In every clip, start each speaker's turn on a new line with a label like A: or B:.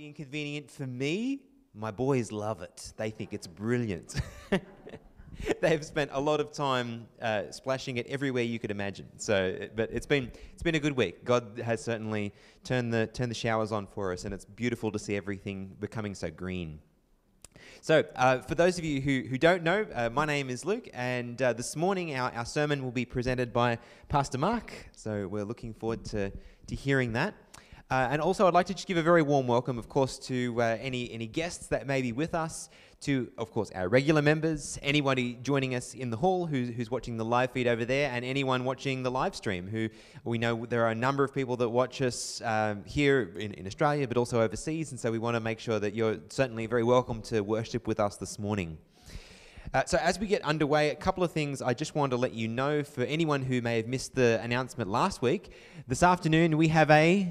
A: be inconvenient for me. My boys love it. They think it's brilliant. They've spent a lot of time uh, splashing it everywhere you could imagine. So, but it's been it's been a good week. God has certainly turned the turned the showers on for us, and it's beautiful to see everything becoming so green. So, uh, for those of you who, who don't know, uh, my name is Luke, and uh, this morning our, our sermon will be presented by Pastor Mark. So, we're looking forward to, to hearing that. Uh, and also, I'd like to just give a very warm welcome, of course, to uh, any, any guests that may be with us, to, of course, our regular members, anybody joining us in the hall who's, who's watching the live feed over there, and anyone watching the live stream who we know there are a number of people that watch us um, here in, in Australia, but also overseas. And so we want to make sure that you're certainly very welcome to worship with us this morning. Uh, so, as we get underway, a couple of things I just wanted to let you know for anyone who may have missed the announcement last week. This afternoon, we have a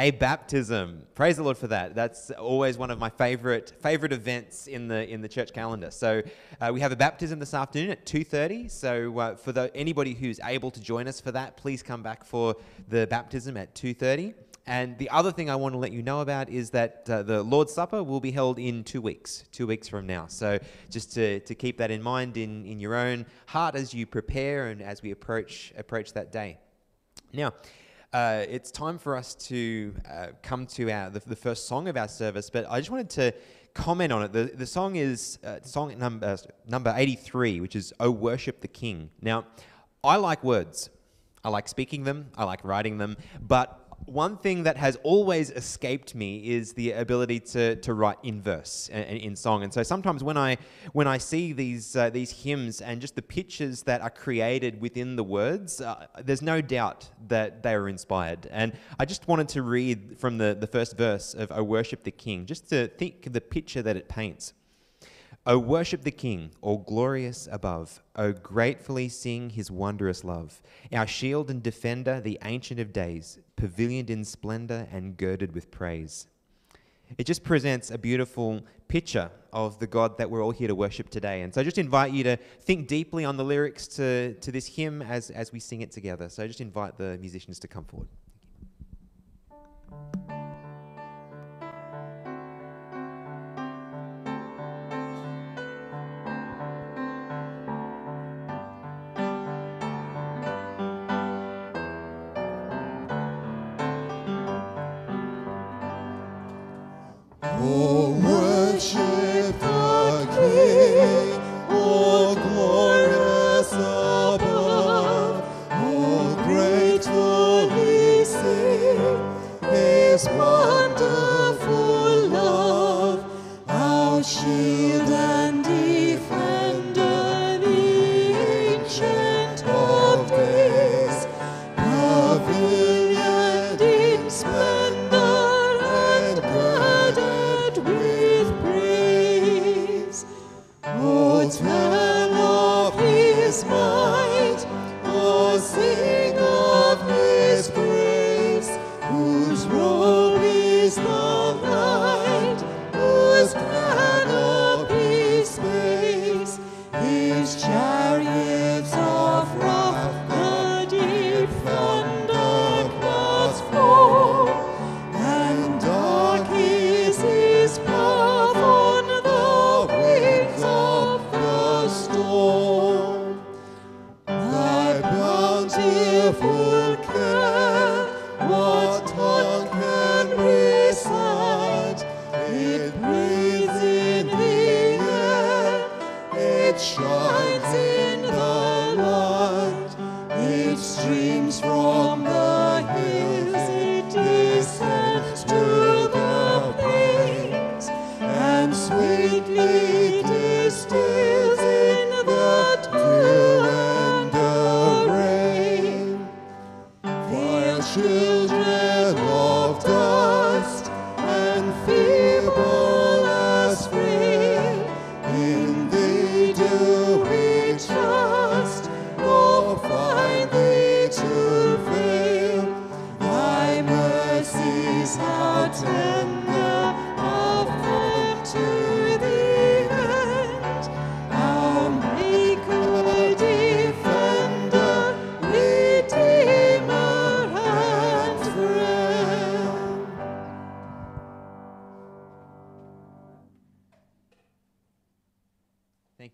A: a baptism. Praise the Lord for that. That's always one of my favorite favorite events in the in the church calendar. So uh, we have a baptism this afternoon at 2:30. So uh, for the, anybody who's able to join us for that, please come back for the baptism at 2:30. And the other thing I want to let you know about is that uh, the Lord's Supper will be held in two weeks, two weeks from now. So just to, to keep that in mind in, in your own heart as you prepare and as we approach approach that day. Now, uh, it's time for us to uh, come to our the, the, first song of our service, but I just wanted to comment on it. The, the song is uh, song number number 83, which is "Oh Worship the King." Now, I like words. I like speaking them. I like writing them, but one thing that has always escaped me is the ability to, to write in verse and in song. And so sometimes when I when I see these uh, these hymns and just the pictures that are created within the words, uh, there's no doubt that they are inspired. And I just wanted to read from the, the first verse of "O Worship the King," just to think of the picture that it paints. O worship the King, all glorious above. O gratefully sing his wondrous love. Our shield and defender, the Ancient of Days, pavilioned in splendor and girded with praise. It just presents a beautiful picture of the God that we're all here to worship today. And so I just invite you to think deeply on the lyrics to, to this hymn as, as we sing it together. So I just invite the musicians to come forward. shame.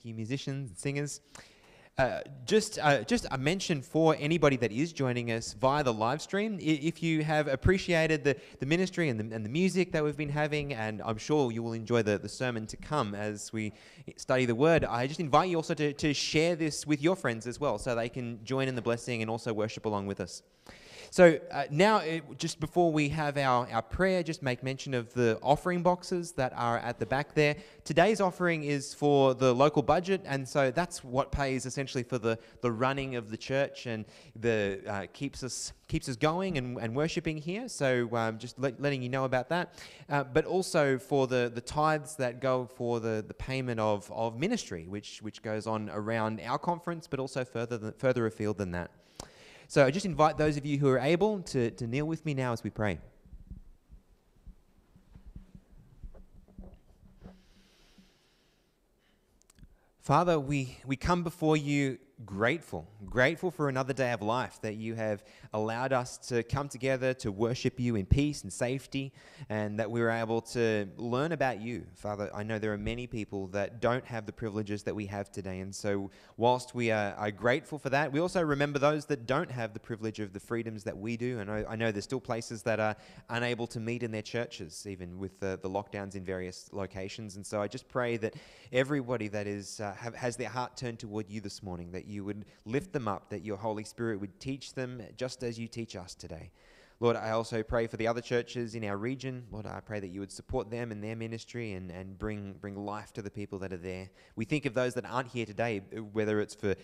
A: You, musicians and singers. Uh, just, uh, just a mention for anybody that is joining us via the live stream. If you have appreciated the, the ministry and the, and the music that we've been having, and I'm sure you will enjoy the, the sermon to come as we study the word, I just invite you also to, to share this with your friends as well so they can join in the blessing and also worship along with us. So uh, now, it, just before we have our, our prayer, just make mention of the offering boxes that are at the back there. Today's offering is for the local budget, and so that's what pays essentially for the, the running of the church and the uh, keeps us keeps us going and, and worshiping here. So um, just let, letting you know about that, uh, but also for the, the tithes that go for the, the payment of, of ministry, which which goes on around our conference, but also further than, further afield than that. So I just invite those of you who are able to, to kneel with me now as we pray. Father, we, we come before you grateful, grateful for another day of life that you have allowed us to come together to worship you in peace and safety, and that we were able to learn about you. Father, I know there are many people that don't have the privileges that we have today, and so whilst we are, are grateful for that, we also remember those that don't have the privilege of the freedoms that we do. And I, I know there's still places that are unable to meet in their churches, even with the, the lockdowns in various locations. And so I just pray that everybody that is uh, have, has their heart turned toward you this morning, that you would lift them up, that your Holy Spirit would teach them just as you teach us today. Lord, I also pray for the other churches in our region. Lord, I pray that you would support them in their ministry and, and bring, bring life to the people that are there. We think of those that aren't here today, whether it's for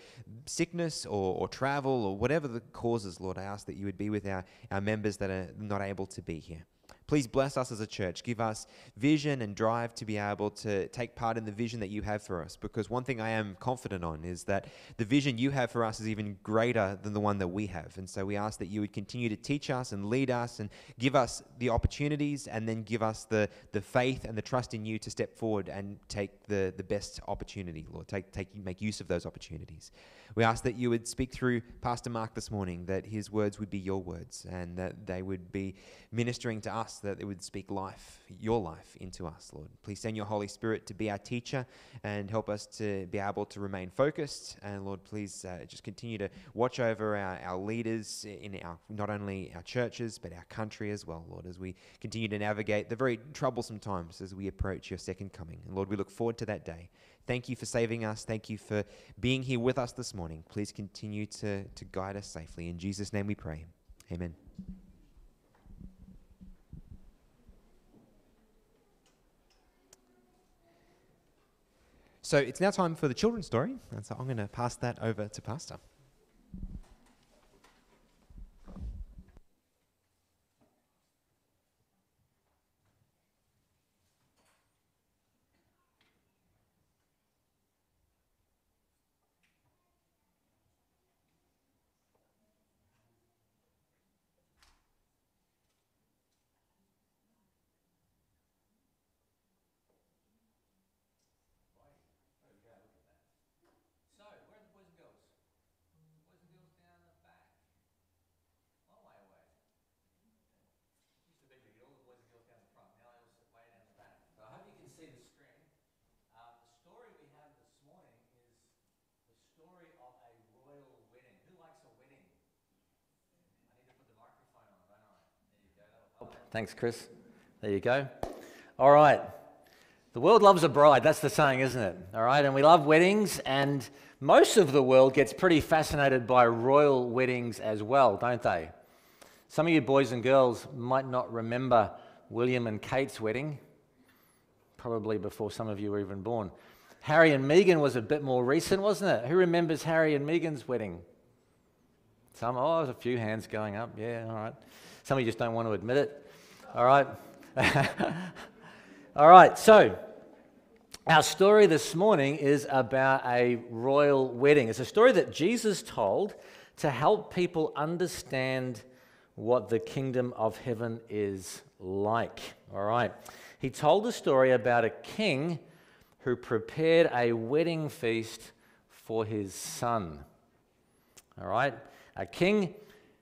A: sickness or, or travel or whatever the causes, Lord. I ask that you would be with our, our members that are not able to be here. Please bless us as a church. Give us vision and drive to be able to take part in the vision that you have for us. Because one thing I am confident on is that the vision you have for us is even greater than the one that we have. And so we ask that you would continue to teach us and lead us and give us the opportunities and then give us the, the faith and the trust in you to step forward and take the, the best opportunity, Lord. Take, take, make use of those opportunities. We ask that you would speak through Pastor Mark this morning, that his words would be your words and that they would be ministering to us, that it would speak life, your life, into us, Lord. Please send your Holy Spirit to be our teacher and help us to be able to remain focused. And Lord, please uh, just continue to watch over our, our leaders in our not only our churches, but our country as well, Lord, as we continue to navigate the very troublesome times as we approach your second coming. And Lord, we look forward to that day. Thank you for saving us. Thank you for being here with us this morning. Please continue to, to guide us safely. In Jesus' name we pray. Amen. So it's now time for the children's story. And so I'm going to pass that over to Pastor.
B: Thanks, Chris. There you go. All right. The world loves a bride. That's the saying, isn't it? All right. And we love weddings, and most of the world gets pretty fascinated by royal weddings as well, don't they? Some of you boys and girls might not remember William and Kate's wedding, probably before some of you were even born. Harry and Meghan was a bit more recent, wasn't it? Who remembers Harry and Meghan's wedding? Some, oh, there's a few hands going up. Yeah, all right. Some of you just don't want to admit it. All right. All right. So, our story this morning is about a royal wedding. It's a story that Jesus told to help people understand what the kingdom of heaven is like. All right. He told a story about a king who prepared a wedding feast for his son. All right. A king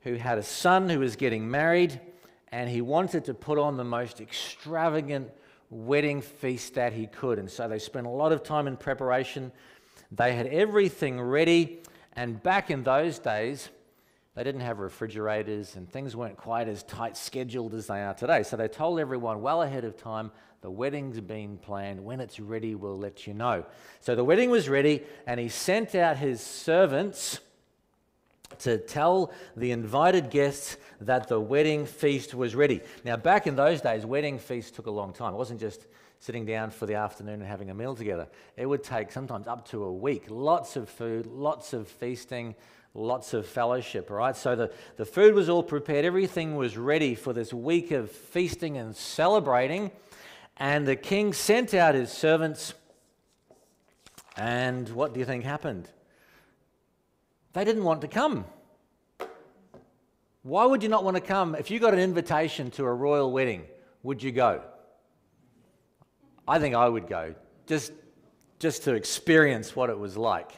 B: who had a son who was getting married and he wanted to put on the most extravagant wedding feast that he could. And so they spent a lot of time in preparation. They had everything ready, and back in those days, they didn't have refrigerators and things weren't quite as tight scheduled as they are today. So they told everyone well ahead of time the wedding's been planned. When it's ready, we'll let you know. So the wedding was ready, and he sent out his servants to tell the invited guests that the wedding feast was ready. Now, back in those days, wedding feasts took a long time. It wasn't just sitting down for the afternoon and having a meal together, it would take sometimes up to a week. Lots of food, lots of feasting, lots of fellowship, all right? So the, the food was all prepared, everything was ready for this week of feasting and celebrating. And the king sent out his servants, and what do you think happened? They didn't want to come. Why would you not want to come? If you got an invitation to a royal wedding, would you go? I think I would go, just, just to experience what it was like.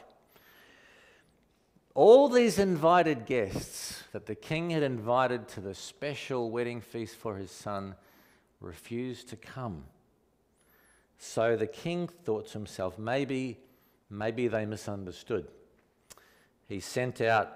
B: All these invited guests that the king had invited to the special wedding feast for his son refused to come. So the king thought to himself, maybe, maybe they misunderstood. He sent out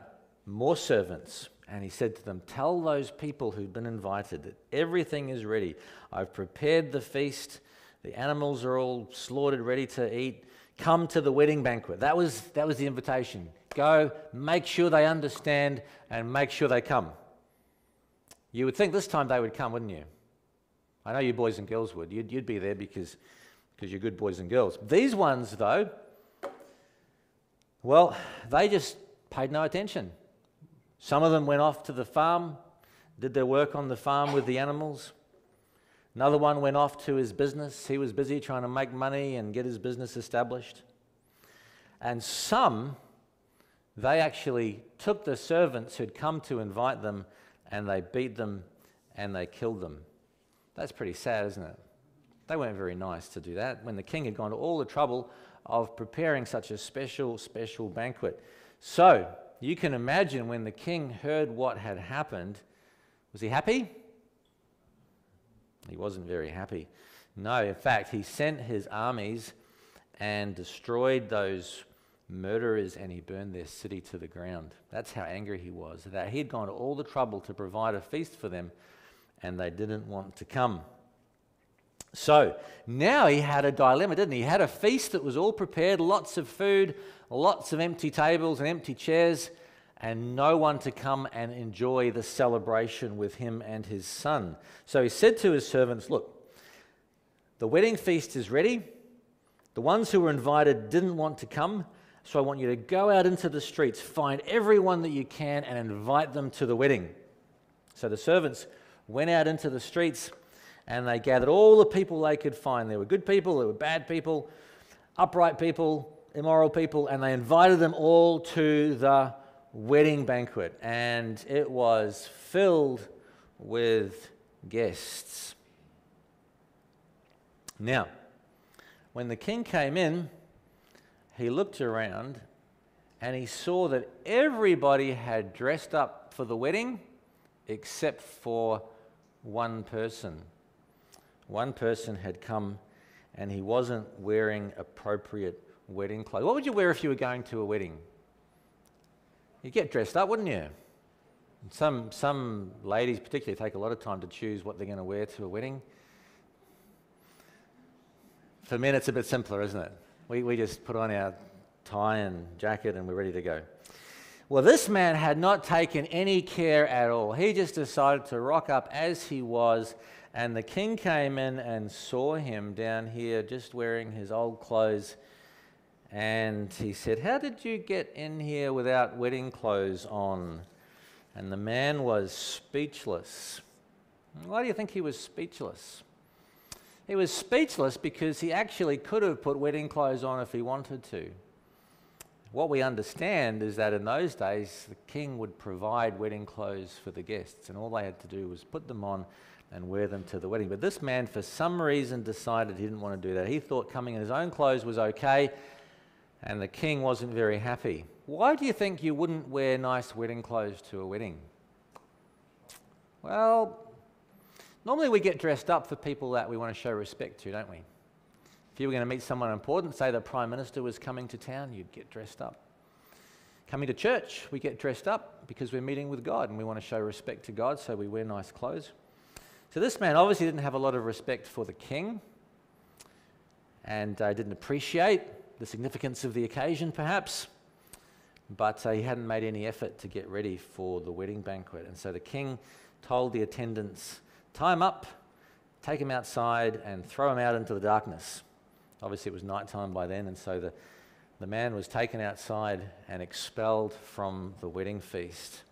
B: more servants and he said to them, Tell those people who've been invited that everything is ready. I've prepared the feast, the animals are all slaughtered, ready to eat. Come to the wedding banquet. That was, that was the invitation. Go, make sure they understand, and make sure they come. You would think this time they would come, wouldn't you? I know you boys and girls would. You'd, you'd be there because, because you're good boys and girls. These ones, though, well, they just paid no attention. Some of them went off to the farm, did their work on the farm with the animals. Another one went off to his business. He was busy trying to make money and get his business established. And some, they actually took the servants who'd come to invite them and they beat them and they killed them. That's pretty sad, isn't it? They weren't very nice to do that when the king had gone to all the trouble of preparing such a special, special banquet. So, you can imagine when the king heard what had happened, was he happy? He wasn't very happy. No, in fact, he sent his armies and destroyed those murderers and he burned their city to the ground. That's how angry he was, that he'd gone to all the trouble to provide a feast for them and they didn't want to come. So now he had a dilemma, didn't he? He had a feast that was all prepared, lots of food, lots of empty tables and empty chairs, and no one to come and enjoy the celebration with him and his son. So he said to his servants, Look, the wedding feast is ready. The ones who were invited didn't want to come, so I want you to go out into the streets, find everyone that you can, and invite them to the wedding. So the servants went out into the streets and they gathered all the people they could find. There were good people, there were bad people, upright people, immoral people, and they invited them all to the wedding banquet. And it was filled with guests. Now, when the king came in, he looked around and he saw that everybody had dressed up for the wedding except for one person. One person had come and he wasn't wearing appropriate wedding clothes. What would you wear if you were going to a wedding? You'd get dressed up, wouldn't you? Some, some ladies, particularly, take a lot of time to choose what they're going to wear to a wedding. For men, it's a bit simpler, isn't it? We, we just put on our tie and jacket and we're ready to go. Well, this man had not taken any care at all. He just decided to rock up as he was and the king came in and saw him down here just wearing his old clothes. And he said, How did you get in here without wedding clothes on? And the man was speechless. Why do you think he was speechless? He was speechless because he actually could have put wedding clothes on if he wanted to. What we understand is that in those days, the king would provide wedding clothes for the guests, and all they had to do was put them on and wear them to the wedding. But this man, for some reason, decided he didn't want to do that. He thought coming in his own clothes was okay, and the king wasn't very happy. Why do you think you wouldn't wear nice wedding clothes to a wedding? Well, normally we get dressed up for people that we want to show respect to, don't we? If you were going to meet someone important, say the Prime Minister was coming to town, you'd get dressed up. Coming to church, we get dressed up because we're meeting with God and we want to show respect to God, so we wear nice clothes. So this man obviously didn't have a lot of respect for the king and uh, didn't appreciate the significance of the occasion, perhaps. But uh, he hadn't made any effort to get ready for the wedding banquet. And so the king told the attendants, tie him up, take him outside, and throw him out into the darkness. Obviously, it was nighttime by then, and so the, the man was taken outside and expelled from the wedding feast.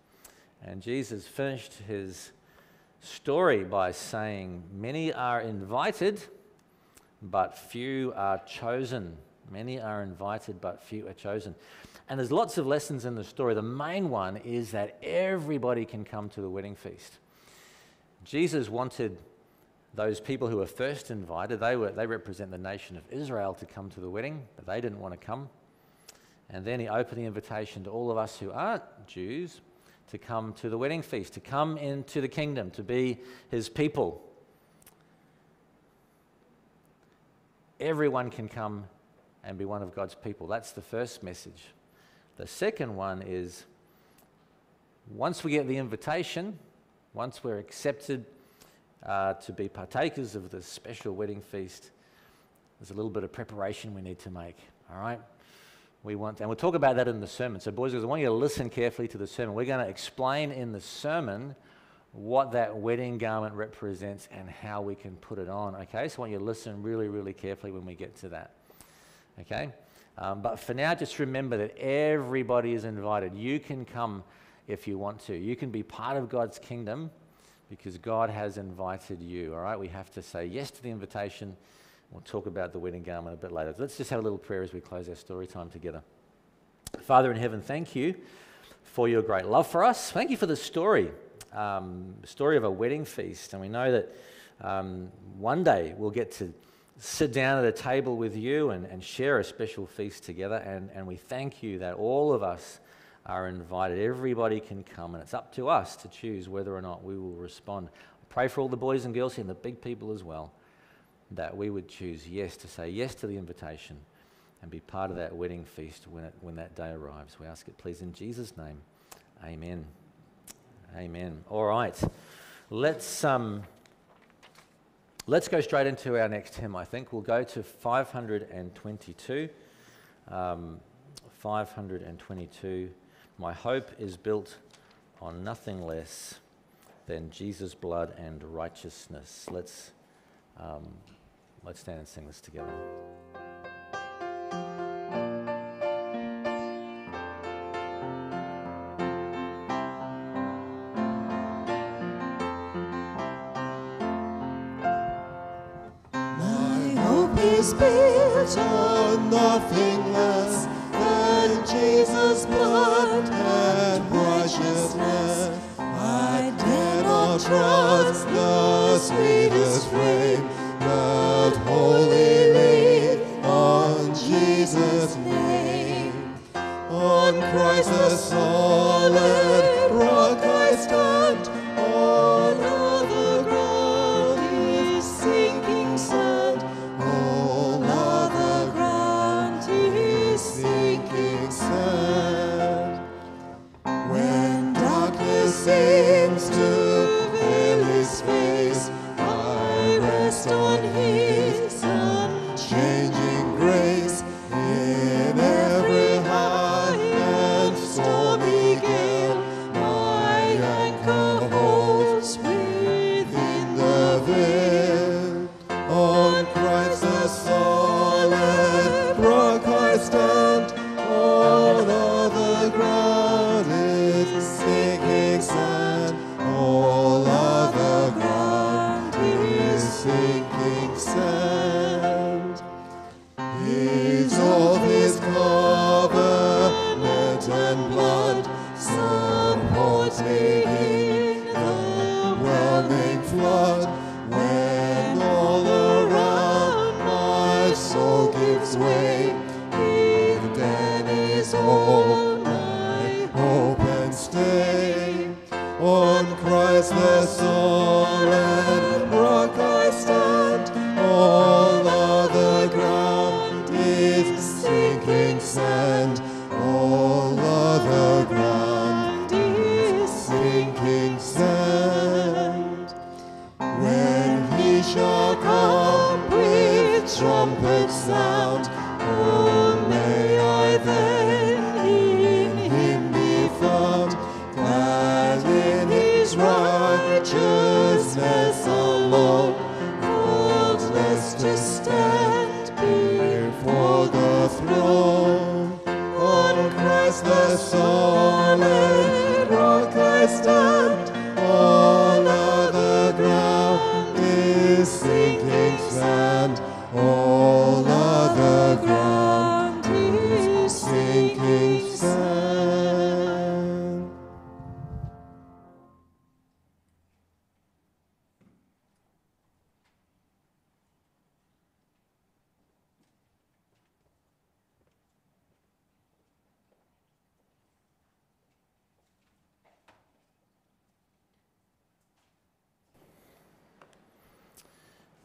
B: And Jesus finished his story by saying, Many are invited, but few are chosen. Many are invited, but few are chosen. And there's lots of lessons in the story. The main one is that everybody can come to the wedding feast. Jesus wanted those people who were first invited, they, were, they represent the nation of Israel to come to the wedding, but they didn't want to come. And then he opened the invitation to all of us who aren't Jews to come to the wedding feast, to come into the kingdom, to be his people. Everyone can come and be one of God's people. That's the first message. The second one is once we get the invitation, once we're accepted uh, to be partakers of the special wedding feast, there's a little bit of preparation we need to make. All right? We want, and we'll talk about that in the sermon. So, boys, I want you to listen carefully to the sermon. We're going to explain in the sermon what that wedding garment represents and how we can put it on. Okay? So, I want you to listen really, really carefully when we get to that. Okay? Um, but for now, just remember that everybody is invited. You can come if you want to. You can be part of God's kingdom because God has invited you. All right? We have to say yes to the invitation. We'll talk about the wedding garment a bit later. Let's just have a little prayer as we close our story time together. Father in heaven, thank you for your great love for us. Thank you for the story, um, story of a wedding feast. And we know that um, one day we'll get to sit down at a table with you and, and share a special feast together. And, and we thank you that all of us are invited. Everybody can come, and it's up to us to choose whether or not we will respond. I pray for all the boys and girls here and the big people as well, that we would choose yes to say yes to the invitation and be part of that wedding feast when, it, when that day arrives. We ask it, please, in Jesus' name. Amen. Amen. All right. Let's. Um, Let's go straight into our next hymn, I think. We'll go to 522. Um, 522. My hope is built on nothing less than Jesus' blood and righteousness. Let's, um, let's stand and sing this together.
C: is built on nothing less than Jesus' blood trust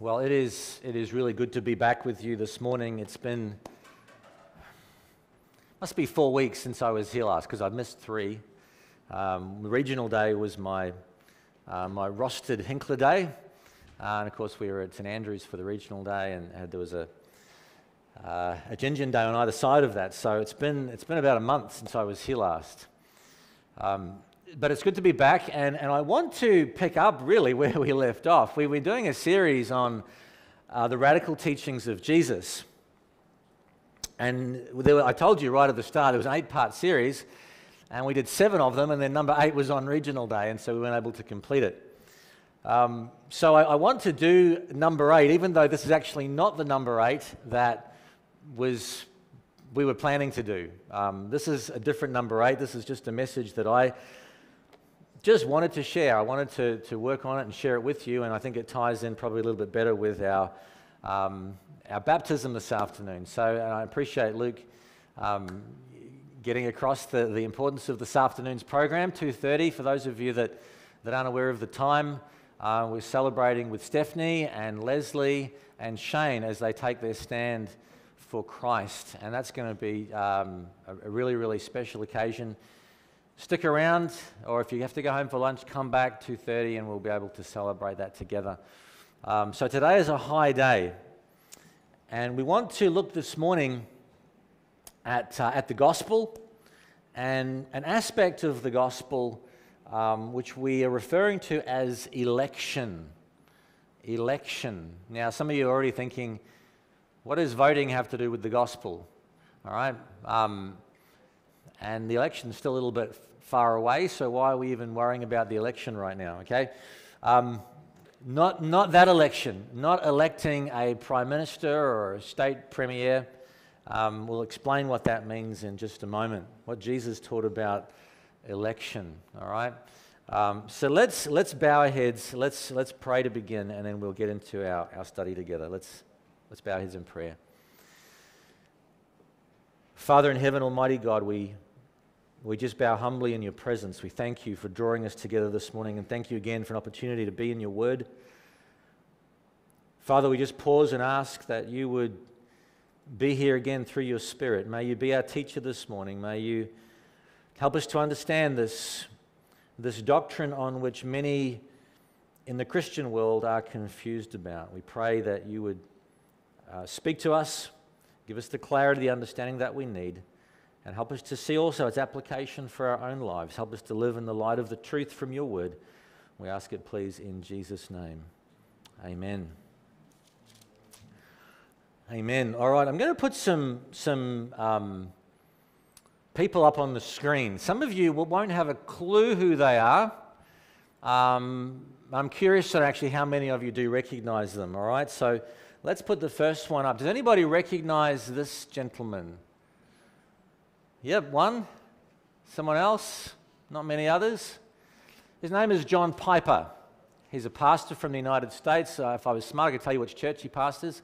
B: Well, it is, it is really good to be back with you this morning. It's been, must be four weeks since I was here last because I've missed three. Um, regional day was my, uh, my rostered Hinkler day. Uh, and of course, we were at St Andrews for the regional day, and there was a, uh, a Gin Gin day on either side of that. So it's been, it's been about a month since I was here last. Um, but it's good to be back, and, and I want to pick up really where we left off. We were doing a series on uh, the radical teachings of Jesus. And there were, I told you right at the start, it was an eight part series, and we did seven of them, and then number eight was on regional day, and so we weren't able to complete it. Um, so I, I want to do number eight, even though this is actually not the number eight that was we were planning to do. Um, this is a different number eight. This is just a message that I just wanted to share. I wanted to, to work on it and share it with you, and I think it ties in probably a little bit better with our, um, our baptism this afternoon. So I appreciate Luke um, getting across the, the importance of this afternoon's program, 2.30. For those of you that, that aren't aware of the time, uh, we're celebrating with Stephanie and Leslie and Shane as they take their stand for Christ. And that's going to be um, a, a really, really special occasion stick around or if you have to go home for lunch come back 2.30 and we'll be able to celebrate that together. Um, so today is a high day and we want to look this morning at, uh, at the gospel and an aspect of the gospel um, which we are referring to as election. Election. Now some of you are already thinking what does voting have to do with the gospel? All right um, and the election's still a little bit far away, so why are we even worrying about the election right now, okay? Um, not, not that election, not electing a prime minister or a state premier. Um, we'll explain what that means in just a moment, what Jesus taught about election, all right? Um, so let's, let's bow our heads, let's, let's pray to begin, and then we'll get into our, our study together. Let's, let's bow our heads in prayer. Father in heaven, Almighty God, we we just bow humbly in your presence. We thank you for drawing us together this morning and thank you again for an opportunity to be in your word. Father, we just pause and ask that you would be here again through your spirit. May you be our teacher this morning. May you help us to understand this, this doctrine on which many in the Christian world are confused about. We pray that you would uh, speak to us, give us the clarity, the understanding that we need and help us to see also its application for our own lives. Help us to live in the light of the truth from your word. We ask it, please, in Jesus' name. Amen. Amen. All right, I'm going to put some, some um, people up on the screen. Some of you won't have a clue who they are. Um, I'm curious to actually how many of you do recognize them, all right? So let's put the first one up. Does anybody recognize this gentleman? Yep, one. Someone else? Not many others. His name is John Piper. He's a pastor from the United States. Uh, if I was smart, I could tell you which church he pastors,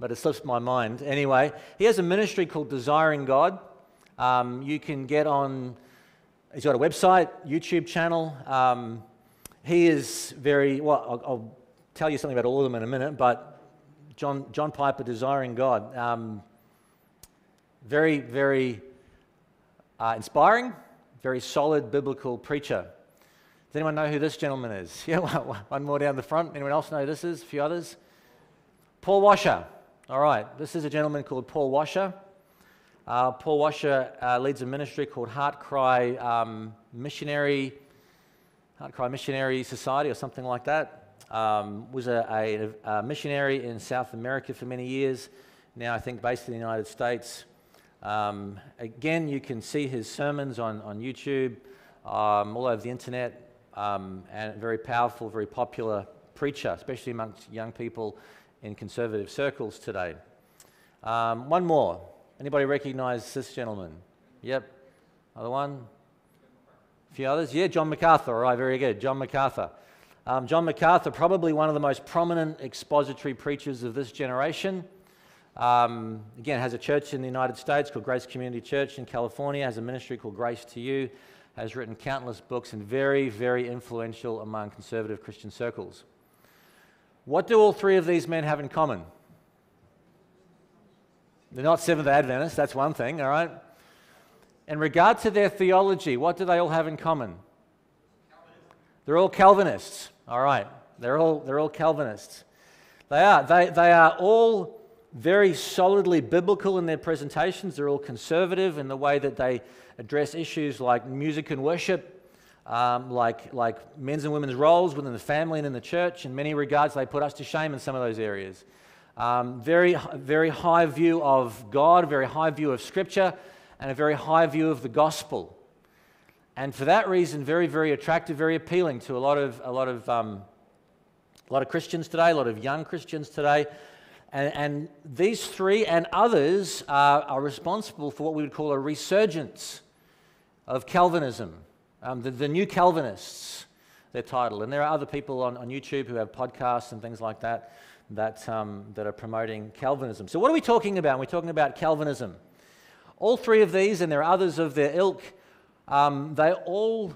B: but it slips my mind. Anyway, he has a ministry called Desiring God. Um, you can get on, he's got a website, YouTube channel. Um, he is very, well, I'll, I'll, tell you something about all of them in a minute, but John, John Piper, Desiring God. Um, very, very uh, inspiring, very solid biblical preacher. Does anyone know who this gentleman is? Yeah, one more down the front. Anyone else know who this is? A few others? Paul Washer. All right, this is a gentleman called Paul Washer. Uh, Paul Washer uh, leads a ministry called Heart Cry um, Missionary, Heart Cry Missionary Society, or something like that. um, was a, a, a, missionary in South America for many years, now I think based in the United States. Um, again, you can see his sermons on, on YouTube, um, all over the internet, um, and a very powerful, very popular preacher, especially amongst young people in conservative circles today. Um, one more. Anybody recognize this gentleman? Yep. Other one? A few others? Yeah, John MacArthur. All right, very good. John MacArthur. Um, John MacArthur, probably one of the most prominent expository preachers of this generation. Um, again, has a church in the United States called Grace Community Church in California, has a ministry called Grace to You, has written countless books and very, very influential among conservative Christian circles. What do all three of these men have in common? They're not Seventh Adventists, that's one thing, all right? In regard to their theology, what do they all have in common? They're all Calvinists, all right? They're all, they're all Calvinists. They are. They, they are all very solidly biblical in their presentations. They're all conservative in the way that they address issues like music and worship, um, like, like men's and women's roles within the family and in the church. In many regards, they put us to shame in some of those areas. Um, very, very high view of God, very high view of Scripture, and a very high view of the gospel. And for that reason, very, very attractive, very appealing to a lot of, a lot of, um, a lot of Christians today, a lot of young Christians today. And, and these three and others are, are, responsible for what we would call a resurgence of Calvinism, um, the, the new Calvinists, their title. And there are other people on, on YouTube who have podcasts and things like that that, um, that are promoting Calvinism. So, what are we talking about? We're talking about Calvinism. All three of these, and there are others of their ilk, um, they all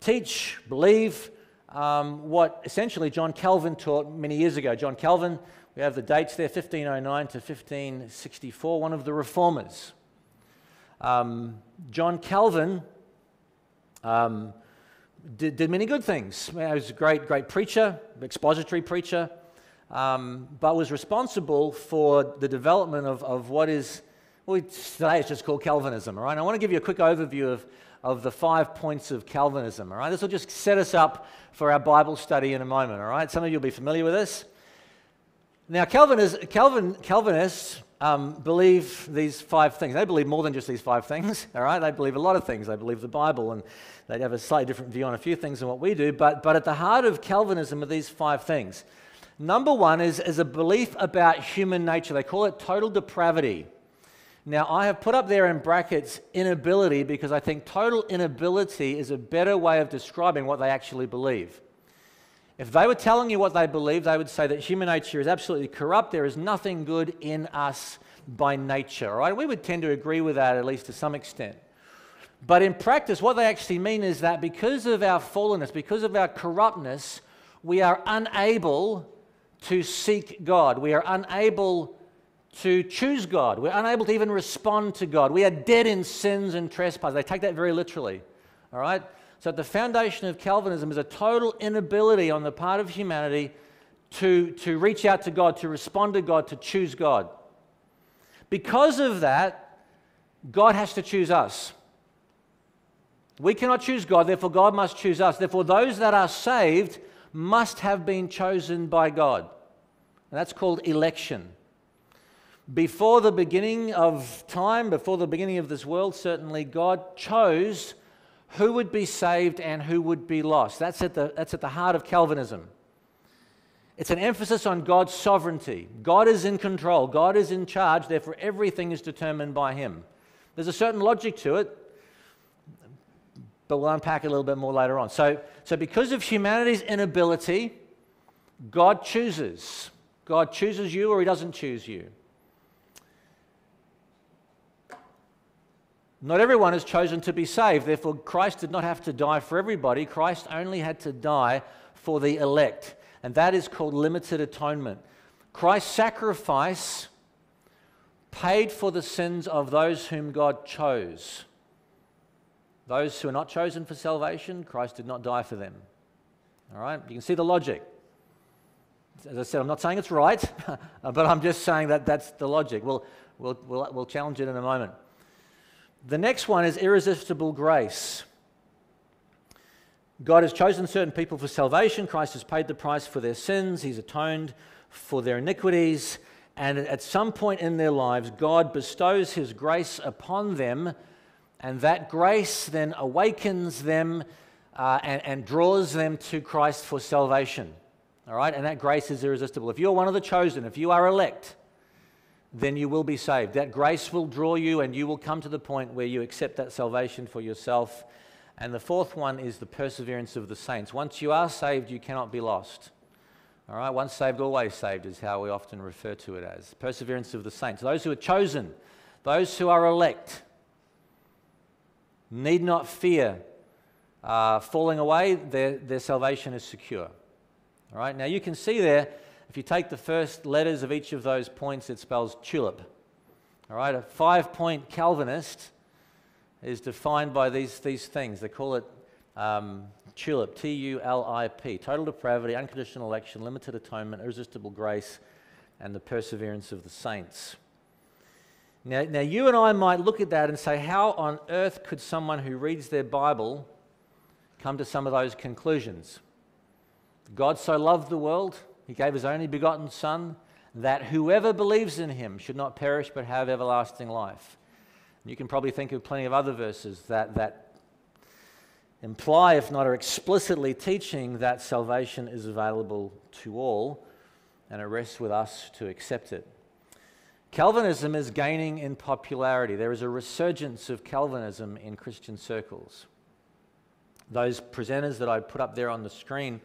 B: teach, believe um, what essentially John Calvin taught many years ago. John Calvin, we have the dates there 1509 to 1564, one of the reformers. Um, John Calvin um, did, did many good things. He was a great, great preacher, expository preacher, um, but was responsible for the development of, of what is, well, today it's just called Calvinism, all right? I want to give you a quick overview of, of the five points of Calvinism, all right? This will just set us up for our Bible study in a moment, all right? Some of you will be familiar with this. Now, Calvinists, Calvin, Calvinists um, believe these five things. They believe more than just these five things, all right? They believe a lot of things. They believe the Bible, and they have a slightly different view on a few things than what we do. But, but at the heart of Calvinism are these five things. Number one is, is a belief about human nature. They call it total depravity. Now, I have put up there in brackets inability because I think total inability is a better way of describing what they actually believe. If they were telling you what they believe, they would say that human nature is absolutely corrupt. There is nothing good in us by nature, right? We would tend to agree with that, at least to some extent. But in practice, what they actually mean is that because of our fallenness, because of our corruptness, we are unable to seek God. We are unable to choose God. We're unable to even respond to God. We are dead in sins and trespasses. They take that very literally. All right? So, at the foundation of Calvinism is a total inability on the part of humanity to, to reach out to God, to respond to God, to choose God. Because of that, God has to choose us. We cannot choose God, therefore, God must choose us. Therefore, those that are saved must have been chosen by God. And that's called election. Before the beginning of time, before the beginning of this world, certainly God chose who would be saved and who would be lost. That's at the, that's at the heart of Calvinism. It's an emphasis on God's sovereignty. God is in control, God is in charge, therefore, everything is determined by Him. There's a certain logic to it, but we'll unpack it a little bit more later on. So, so because of humanity's inability, God chooses. God chooses you or He doesn't choose you. Not everyone is chosen to be saved. Therefore, Christ did not have to die for everybody. Christ only had to die for the elect. And that is called limited atonement. Christ's sacrifice paid for the sins of those whom God chose. Those who are not chosen for salvation, Christ did not die for them. All right? You can see the logic. As I said, I'm not saying it's right, but I'm just saying that that's the logic. We'll, we'll, we'll, we'll challenge it in a moment. The next one is irresistible grace. God has chosen certain people for salvation. Christ has paid the price for their sins, He's atoned for their iniquities. And at some point in their lives, God bestows His grace upon them, and that grace then awakens them uh, and, and draws them to Christ for salvation. All right? And that grace is irresistible. If you're one of the chosen, if you are elect, then you will be saved. That grace will draw you, and you will come to the point where you accept that salvation for yourself. And the fourth one is the perseverance of the saints. Once you are saved, you cannot be lost. All right, once saved, always saved is how we often refer to it as. Perseverance of the saints. Those who are chosen, those who are elect, need not fear uh, falling away, their, their salvation is secure. All right, now you can see there, if you take the first letters of each of those points, it spells tulip. All right, a five point Calvinist is defined by these, these things. They call it um, TULIP, T U L I P total depravity, unconditional election, limited atonement, irresistible grace, and the perseverance of the saints. Now, now, you and I might look at that and say, how on earth could someone who reads their Bible come to some of those conclusions? God so loved the world, he gave his only begotten Son, that whoever believes in him should not perish but have everlasting life. You can probably think of plenty of other verses that, that imply, if not are explicitly teaching, that salvation is available to all, and it rests with us to accept it. Calvinism is gaining in popularity. There is a resurgence of Calvinism in Christian circles. Those presenters that I put up there on the screen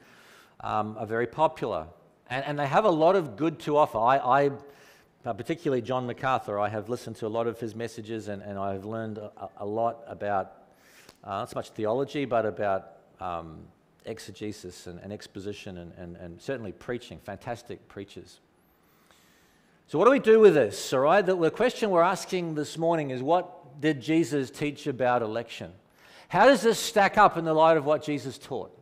B: um, are very popular. And, and, they have a lot of good to offer. I, I uh, particularly John MacArthur, I have listened to a lot of his messages and, and I've learned a, a lot about uh, not so much theology, but about um, exegesis and, and exposition and, and, and, certainly preaching. Fantastic preachers. So, what do we do with this? All right, the, the question we're asking this morning is what did Jesus teach about election? How does this stack up in the light of what Jesus taught?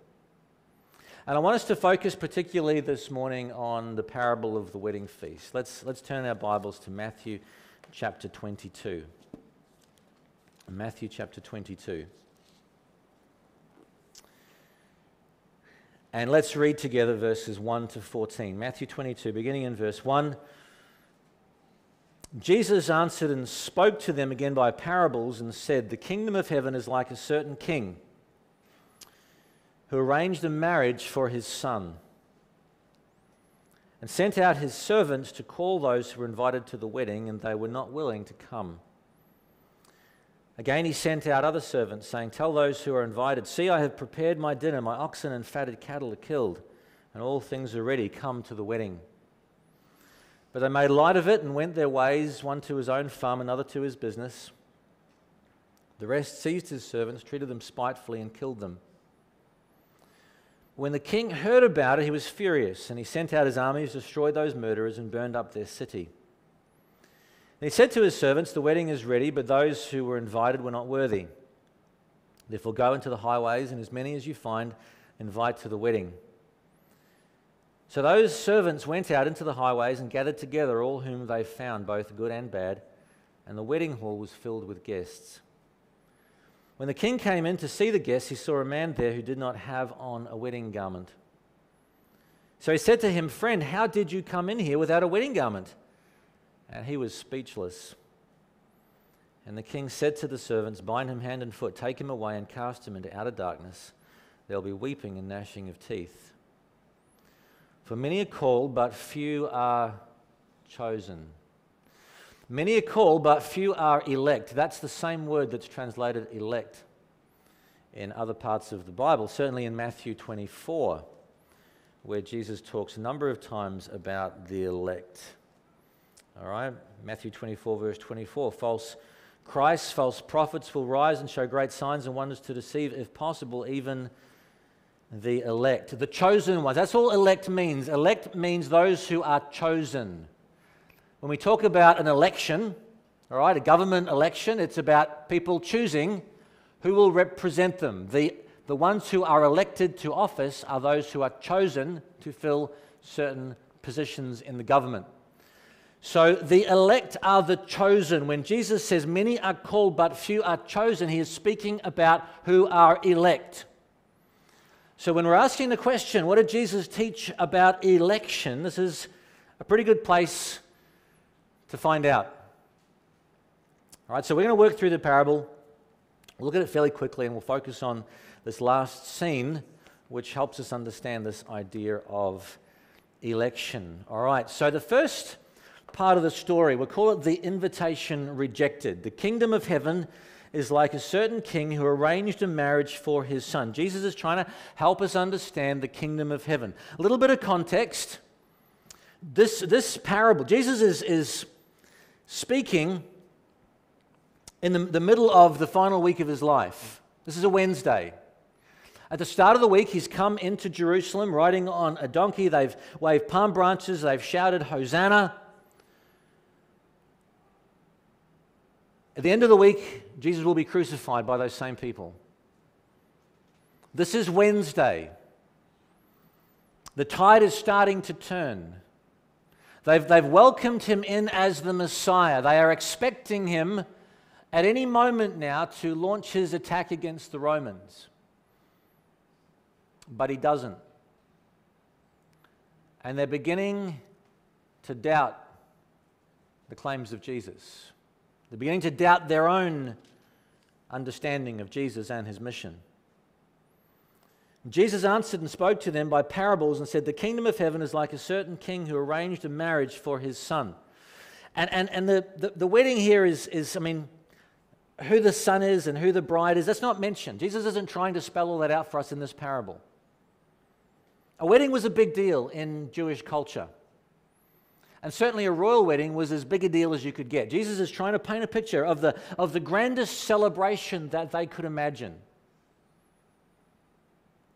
B: And I want us to focus particularly this morning on the parable of the wedding feast. Let's, let's turn our Bibles to Matthew chapter 22. Matthew chapter 22. And let's read together verses 1 to 14. Matthew 22, beginning in verse 1. Jesus answered and spoke to them again by parables and said, The kingdom of heaven is like a certain king who arranged a marriage for his son and sent out his servants to call those who were invited to the wedding, and they were not willing to come. Again, he sent out other servants, saying, Tell those who are invited, See, I have prepared my dinner, my oxen and fatted cattle are killed, and all things are ready. Come to the wedding. But they made light of it and went their ways, one to his own farm, another to his business. The rest seized his servants, treated them spitefully, and killed them. When the king heard about it, he was furious, and he sent out his armies, destroyed those murderers, and burned up their city. And he said to his servants, The wedding is ready, but those who were invited were not worthy. Therefore, go into the highways, and as many as you find, invite to the wedding. So those servants went out into the highways and gathered together all whom they found, both good and bad, and the wedding hall was filled with guests. When the king came in to see the guests, he saw a man there who did not have on a wedding garment. So he said to him, Friend, how did you come in here without a wedding garment? And he was speechless. And the king said to the servants, Bind him hand and foot, take him away, and cast him into outer darkness. There'll be weeping and gnashing of teeth. For many are called, but few are chosen. Many are called, but few are elect. That's the same word that's translated elect in other parts of the Bible, certainly in Matthew 24, where Jesus talks a number of times about the elect. All right, Matthew 24, verse 24. False Christs, false prophets will rise and show great signs and wonders to deceive, if possible, even the elect, the chosen ones. That's all elect means. Elect means those who are chosen. When we talk about an election, all right, a government election, it's about people choosing who will represent them. The, the ones who are elected to office are those who are chosen to fill certain positions in the government. So the elect are the chosen. When Jesus says many are called but few are chosen, he is speaking about who are elect. So, when we're asking the question, what did Jesus teach about election? This is a pretty good place to find out. All right, so we're going to work through the parable, we'll look at it fairly quickly, and we'll focus on this last scene, which helps us understand this idea of election. All right, so the first part of the story, we'll call it the invitation rejected. The kingdom of heaven is like a certain king who arranged a marriage for his son. Jesus is trying to help us understand the kingdom of heaven. A little bit of context. This, this parable, Jesus is, is speaking in the, the middle of the final week of his life. This is a Wednesday. At the start of the week, he's come into Jerusalem riding on a donkey. They've waved palm branches, they've shouted, Hosanna. At the end of the week, Jesus will be crucified by those same people. This is Wednesday. The tide is starting to turn. They've, they've welcomed him in as the Messiah. They are expecting him at any moment now to launch his attack against the Romans. But he doesn't. And they're beginning to doubt the claims of Jesus. They're beginning to doubt their own understanding of Jesus and his mission. Jesus answered and spoke to them by parables and said, The kingdom of heaven is like a certain king who arranged a marriage for his son. And, and, and the, the, the wedding here is, is, I mean, who the son is and who the bride is, that's not mentioned. Jesus isn't trying to spell all that out for us in this parable. A wedding was a big deal in Jewish culture. And certainly a royal wedding was as big a deal as you could get. Jesus is trying to paint a picture of the, of the grandest celebration that they could imagine.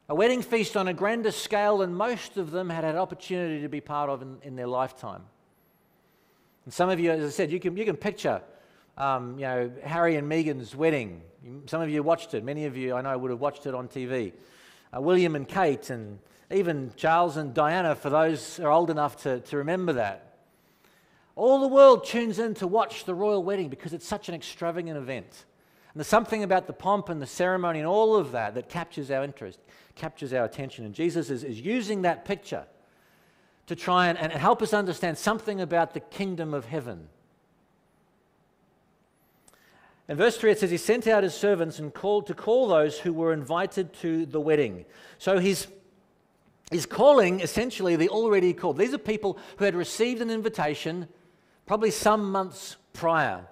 B: A wedding feast on a grander scale than most of them had had opportunity to be part of in, in their lifetime. And some of you, as I said, you can, you can picture um, you know, Harry and Meghan's wedding. Some of you watched it. Many of you, I know, would have watched it on TV. Uh, William and Kate, and even Charles and Diana, for those who are old enough to, to remember that. All the world tunes in to watch the royal wedding because it's such an extravagant event. And there's something about the pomp and the ceremony and all of that that captures our interest, captures our attention. And Jesus is, is using that picture to try and, and help us understand something about the kingdom of heaven. In verse 3, it says, He sent out His servants and called to call those who were invited to the wedding. So He's He's calling essentially the already called. These are people who had received an invitation probably some months prior.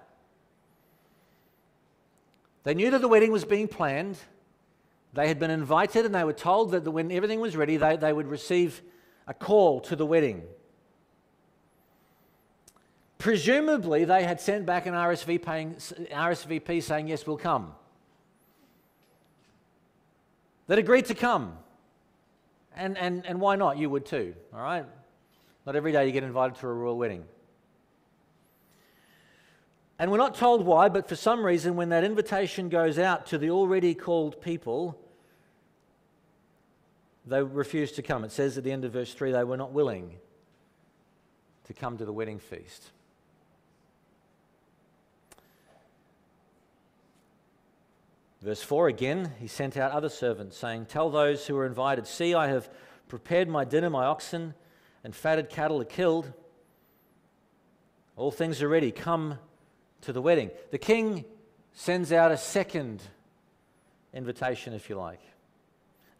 B: They knew that the wedding was being planned. They had been invited and they were told that when everything was ready, they, they would receive a call to the wedding. Presumably, they had sent back an RSV paying, RSVP saying, Yes, we'll come. They'd agreed to come. And, and, and why not? You would too, all right? Not every day you get invited to a royal wedding. And we're not told why, but for some reason, when that invitation goes out to the already called people, they refused to come. It says at the end of verse 3 they were not willing to come to the wedding feast. Verse 4 again, he sent out other servants, saying, Tell those who are invited, See, I have prepared my dinner, my oxen and fatted cattle are killed. All things are ready. Come to the wedding. The king sends out a second invitation, if you like.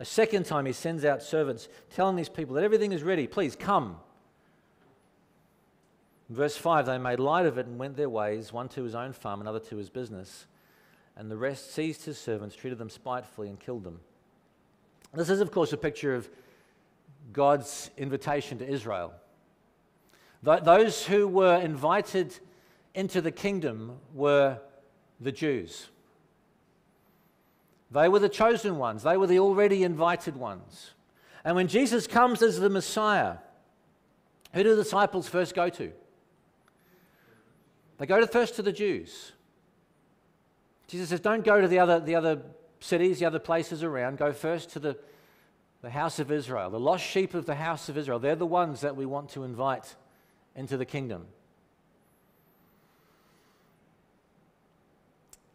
B: A second time, he sends out servants telling these people that everything is ready. Please come. verse 5 they made light of it and went their ways, one to his own farm, another to his business. And the rest seized his servants, treated them spitefully, and killed them. This is, of course, a picture of God's invitation to Israel. Those who were invited into the kingdom were the Jews. They were the chosen ones, they were the already invited ones. And when Jesus comes as the Messiah, who do the disciples first go to? They go to first to the Jews. Jesus says, Don't go to the other, the other cities, the other places around. Go first to the, the house of Israel, the lost sheep of the house of Israel. They're the ones that we want to invite into the kingdom.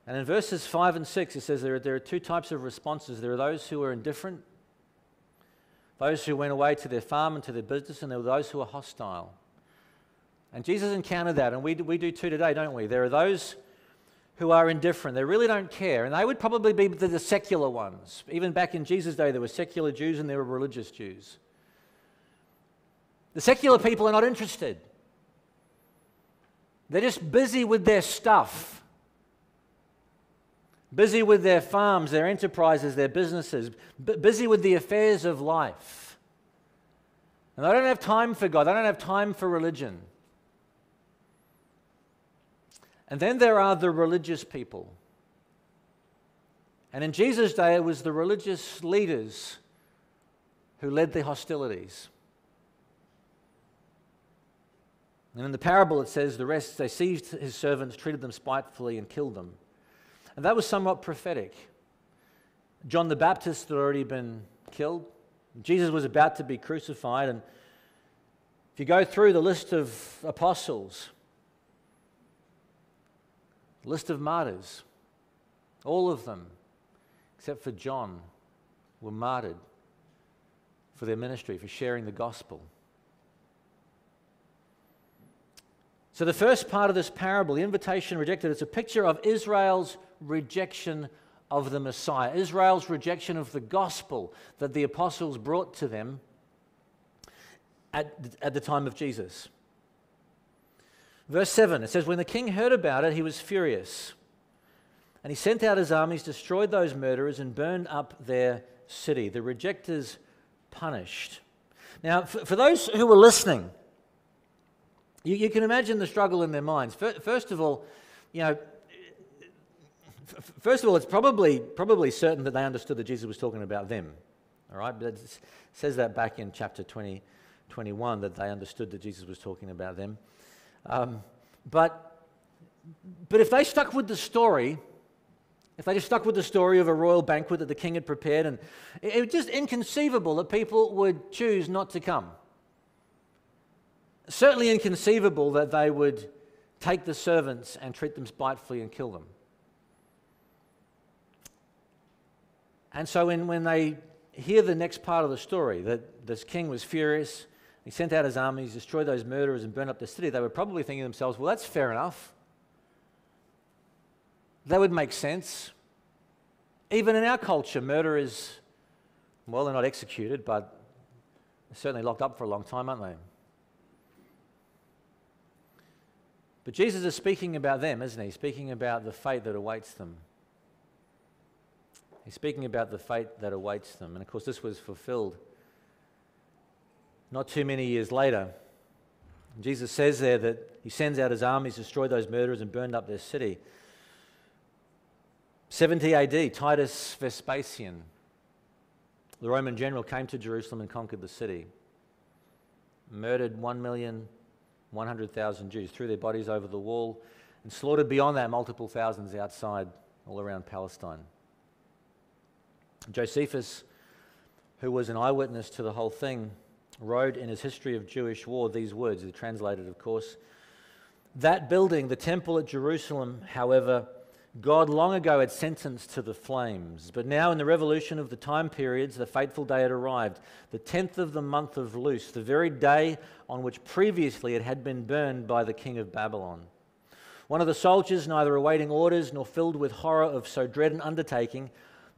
B: And in verses 5 and 6, it says there are, there are two types of responses. There are those who are indifferent those who went away to their farm and to their business, and there were those who were hostile. And Jesus encountered that, and we, we do too today, don't we? There are those who are indifferent. They really don't care, and they would probably be the, the secular ones. Even back in Jesus' day, there were secular Jews and there were religious Jews. The secular people are not interested. They're just busy with their stuff, busy with their farms, their enterprises, their businesses, busy with the affairs of life. And they don't have time for God, they don't have time for religion. And then there are the religious people. And in Jesus' day, it was the religious leaders who led the hostilities. And in the parable, it says the rest, they seized his servants, treated them spitefully, and killed them. And that was somewhat prophetic. John the Baptist had already been killed. Jesus was about to be crucified. And if you go through the list of apostles, list of martyrs, all of them, except for John, were martyred for their ministry, for sharing the gospel. So, the first part of this parable, the invitation rejected, it's a picture of Israel's rejection of the Messiah, Israel's rejection of the gospel that the apostles brought to them at, at the time of Jesus. Verse 7, it says, When the king heard about it, he was furious. And he sent out his armies, destroyed those murderers, and burned up their city. The rejectors punished. Now, for, for those who were listening, you, you can imagine the struggle in their minds. First of all, you know, first of all, it's probably, probably certain that they understood that Jesus was talking about them. All right? But it says that back in chapter 20, 21 that they understood that Jesus was talking about them. Um, but, but if they stuck with the story, if they just stuck with the story of a royal banquet that the king had prepared, and it, it was just inconceivable that people would choose not to come certainly inconceivable that they would take the servants and treat them spitefully and kill them. And so, when, when they hear the next part of the story, that this king was furious, he sent out his armies, destroyed those murderers, and burned up the city, they were probably thinking to themselves, well, that's fair enough. That would make sense. Even in our culture, murder is, well, they're not executed, but certainly locked up for a long time, aren't they? But Jesus is speaking about them, isn't he? Speaking about the fate that awaits them. He's speaking about the fate that awaits them. And of course, this was fulfilled not too many years later. Jesus says there that he sends out his armies, destroyed those murderers, and burned up their city. 70 AD, Titus Vespasian, the Roman general, came to Jerusalem and conquered the city, murdered 1 million 100,000 Jews, threw their bodies over the wall, and slaughtered beyond that multiple thousands outside, all around Palestine. Josephus, who was an eyewitness to the whole thing, wrote in his History of Jewish War these words, they're translated, of course. That building, the temple at Jerusalem, however, God long ago had sentenced to the flames, but now in the revolution of the time periods, the fateful day had arrived, the 10th of the month of Lous, the very day on which previously it had been burned by the king of Babylon. One of the soldiers, neither awaiting orders nor filled with horror of so dread an undertaking,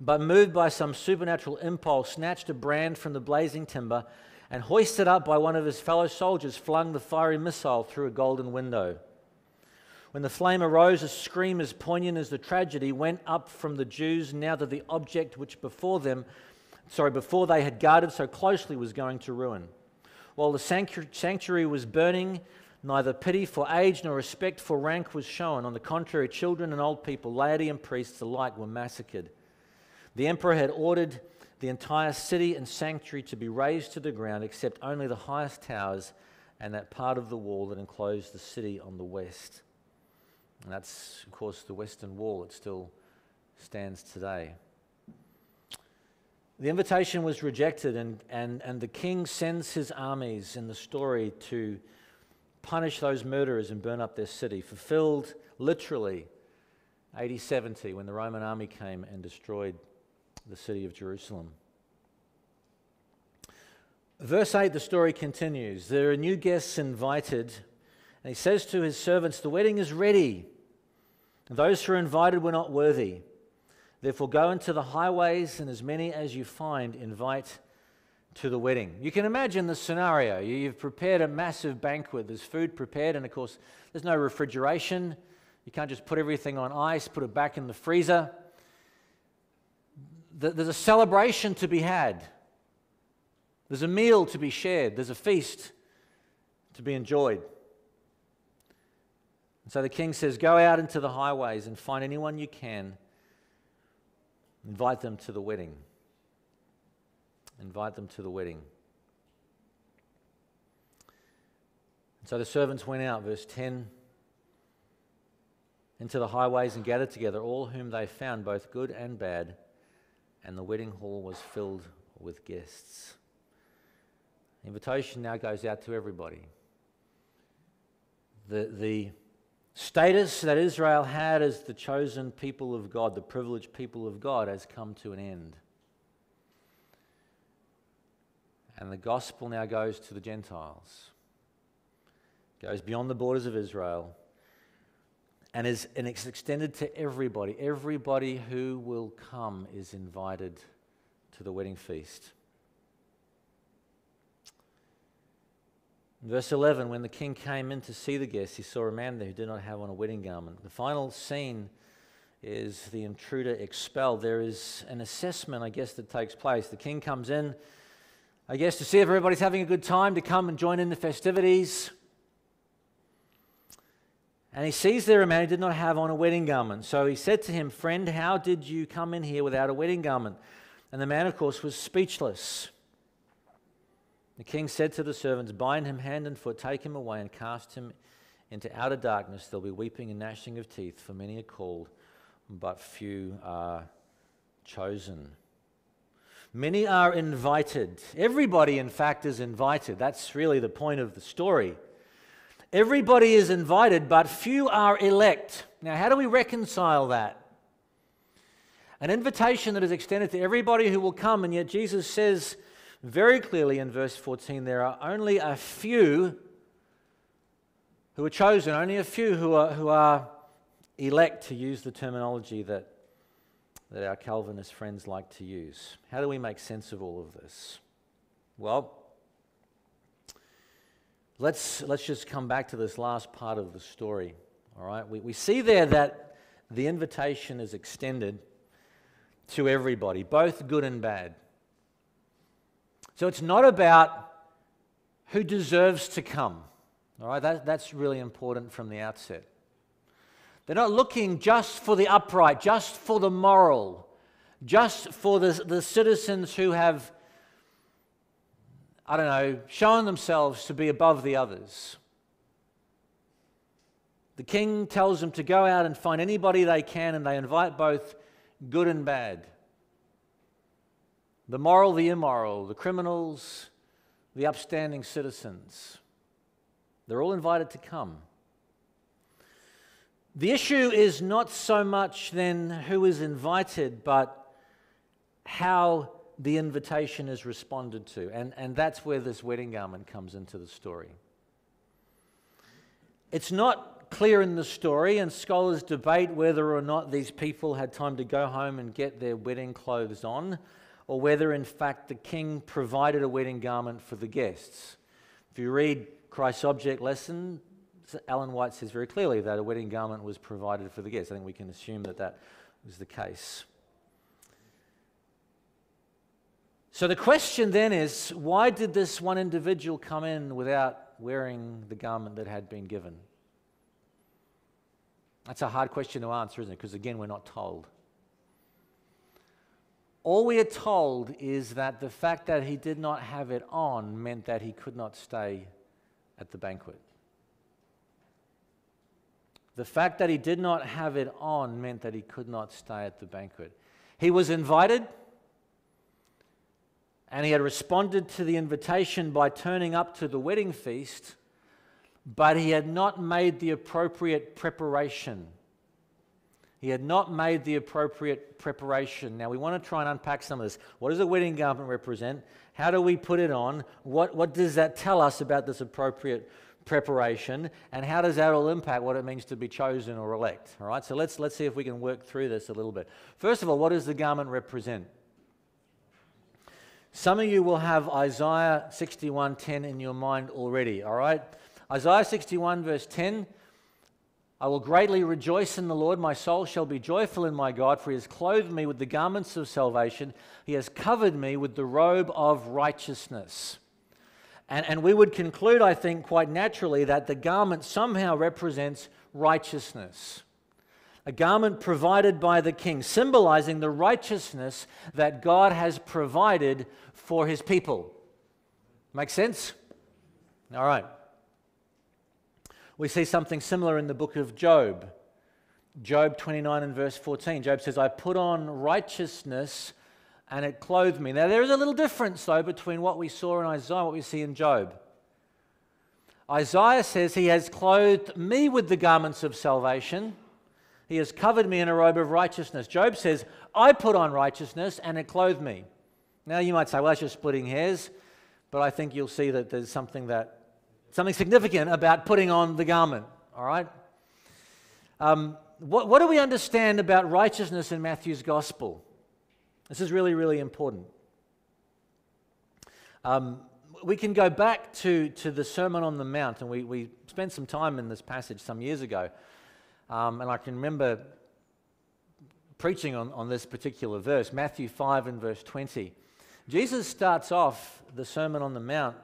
B: but moved by some supernatural impulse, snatched a brand from the blazing timber and, hoisted up by one of his fellow soldiers, flung the fiery missile through a golden window. When the flame arose, a scream as poignant as the tragedy went up from the Jews now that the object which before them, sorry, before they had guarded so closely was going to ruin. While the sanctuary was burning, neither pity for age nor respect for rank was shown. On the contrary, children and old people, laity and priests alike were massacred. The emperor had ordered the entire city and sanctuary to be razed to the ground, except only the highest towers and that part of the wall that enclosed the city on the west. And that's, of course, the Western Wall. It still stands today. The invitation was rejected, and, and, and the king sends his armies in the story to punish those murderers and burn up their city, fulfilled literally AD 70 when the Roman army came and destroyed the city of Jerusalem. Verse 8, the story continues. There are new guests invited, and he says to his servants, The wedding is ready. Those who are invited were not worthy. Therefore, go into the highways, and as many as you find, invite to the wedding. You can imagine the scenario. You've prepared a massive banquet, there's food prepared, and of course, there's no refrigeration. You can't just put everything on ice, put it back in the freezer. There's a celebration to be had. There's a meal to be shared, there's a feast to be enjoyed. And so the king says, Go out into the highways and find anyone you can, invite them to the wedding. Invite them to the wedding. And so the servants went out, verse 10, into the highways and gathered together all whom they found, both good and bad, and the wedding hall was filled with guests. The invitation now goes out to everybody. The, the status that Israel had as the chosen people of God, the privileged people of God, has come to an end. And the gospel now goes to the Gentiles, goes beyond the borders of Israel, and is and it's extended to everybody. Everybody who will come is invited to the wedding feast. In verse 11, when the king came in to see the guests, he saw a man there who did not have on a wedding garment. The final scene is the intruder expelled. There is an assessment, I guess, that takes place. The king comes in, I guess, to see if everybody's having a good time, to come and join in the festivities. And he sees there a man who did not have on a wedding garment. So he said to him, Friend, how did you come in here without a wedding garment? And the man, of course, was speechless. The king said to the servants, Bind him hand and foot, take him away, and cast him into outer darkness. There'll be weeping and gnashing of teeth, for many are called, but few are chosen. Many are invited. Everybody, in fact, is invited. That's really the point of the story. Everybody is invited, but few are elect. Now, how do we reconcile that? An invitation that is extended to everybody who will come, and yet Jesus says, very clearly in verse 14 there are only a few who are chosen, only a few who are, who are elect, to use the terminology that, that our Calvinist friends like to use. How do we make sense of all of this? Well, let's, let's just come back to this last part of the story. All right, we, we see there that the invitation is extended to everybody, both good and bad. So it's not about who deserves to come. All right, that, that's really important from the outset. They're not looking just for the upright, just for the moral, just for the, the citizens who have, I don't know, showing themselves to be above the others. The king tells them to go out and find anybody they can, and they invite both good and bad the moral, the immoral, the criminals, the upstanding citizens. They're all invited to come. The issue is not so much then who is invited, but how the invitation is responded to. And, and that's where this wedding garment comes into the story. It's not clear in the story, and scholars debate whether or not these people had time to go home and get their wedding clothes on or whether in fact the king provided a wedding garment for the guests. If you read Christ's object lesson, Ellen White says very clearly that a wedding garment was provided for the guests. I think we can assume that that was the case. So the question then is why did this one individual come in without wearing the garment that had been given? That's a hard question to answer, isn't it? Because again, we're not told. All we are told is that the fact that he did not have it on meant that he could not stay at the banquet. The fact that he did not have it on meant that he could not stay at the banquet. He was invited, and he had responded to the invitation by turning up to the wedding feast, but he had not made the appropriate preparation He had not made the appropriate preparation. Now, we want to try and unpack some of this. What does a wedding garment represent? How do we put it on? What, what does that tell us about this appropriate preparation? And how does that all impact what it means to be chosen or elect? All right, so let's, let's see if we can work through this a little bit. First of all, what does the garment represent? Some of you will have Isaiah 61:10 in your mind already, all right? Isaiah 61 verse 10 I will greatly rejoice in the Lord. My soul shall be joyful in my God, for he has clothed me with the garments of salvation. He has covered me with the robe of righteousness. And, and we would conclude, I think, quite naturally, that the garment somehow represents righteousness. A garment provided by the king, symbolizing the righteousness that God has provided for his people. Make sense? All right. We see something similar in the book of Job. Job 29 and verse 14. Job says, I put on righteousness and it clothed me. Now, there is a little difference, though, between what we saw in Isaiah and what we see in Job. Isaiah says, He has clothed me with the garments of salvation. He has covered me in a robe of righteousness. Job says, I put on righteousness and it clothed me. Now, you might say, well, that's just splitting hairs, but I think you'll see that there's something that something significant about putting on the garment, all right? Um, what, what do we understand about righteousness in Matthew's gospel? This is really, really important. Um, we can go back to, to the Sermon on the Mount, and we, we spent some time in this passage some years ago. Um, and I can remember preaching on, on this particular verse, Matthew 5 and verse 20. Jesus starts off the Sermon on the Mount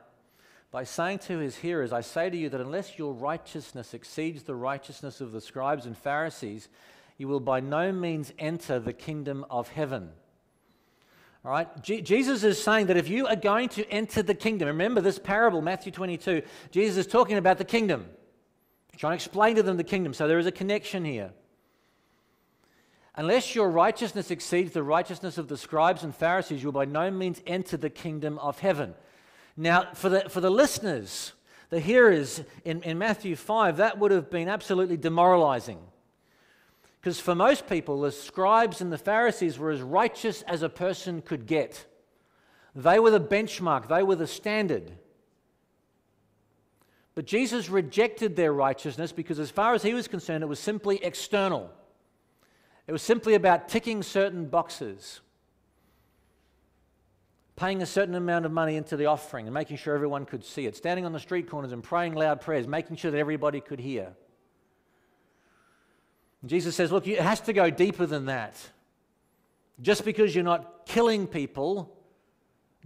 B: by saying to his hearers, I say to you that unless your righteousness exceeds the righteousness of the scribes and Pharisees, you will by no means enter the kingdom of heaven. All right? Jesus is saying that if you are going to enter the kingdom, remember this parable, Matthew 22, Jesus is talking about the kingdom, trying to explain to them the kingdom. So there is a connection here. Unless your righteousness exceeds the righteousness of the scribes and Pharisees, you will by no means enter the kingdom of heaven. Now, for the, for the listeners, the hearers in, in Matthew 5, that would have been absolutely demoralizing. Because for most people, the scribes and the Pharisees were as righteous as a person could get. They were the benchmark, they were the standard. But Jesus rejected their righteousness because, as far as he was concerned, it was simply external. It was simply about ticking certain boxes paying a certain amount of money into the offering and making sure everyone could see it, standing on the street corners and praying loud prayers, making sure that everybody could hear. And Jesus says, Look, it has to go deeper than that. Just because you're not killing people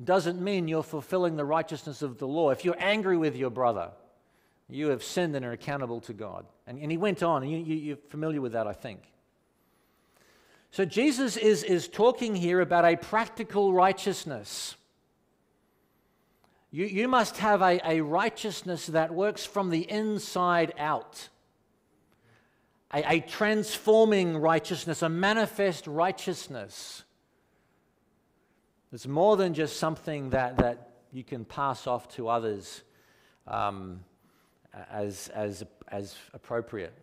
B: doesn't mean you're fulfilling the righteousness of the law. If you're angry with your brother, you have sinned and are accountable to God. And, and he went on, and you, you, you're familiar with that, I think. So Jesus is, is talking here about a practical righteousness. You, you must have a, a righteousness that works from the inside out, a, a transforming righteousness, a manifest righteousness. It's more than just something that, that you can pass off to others um, as, as, as appropriate.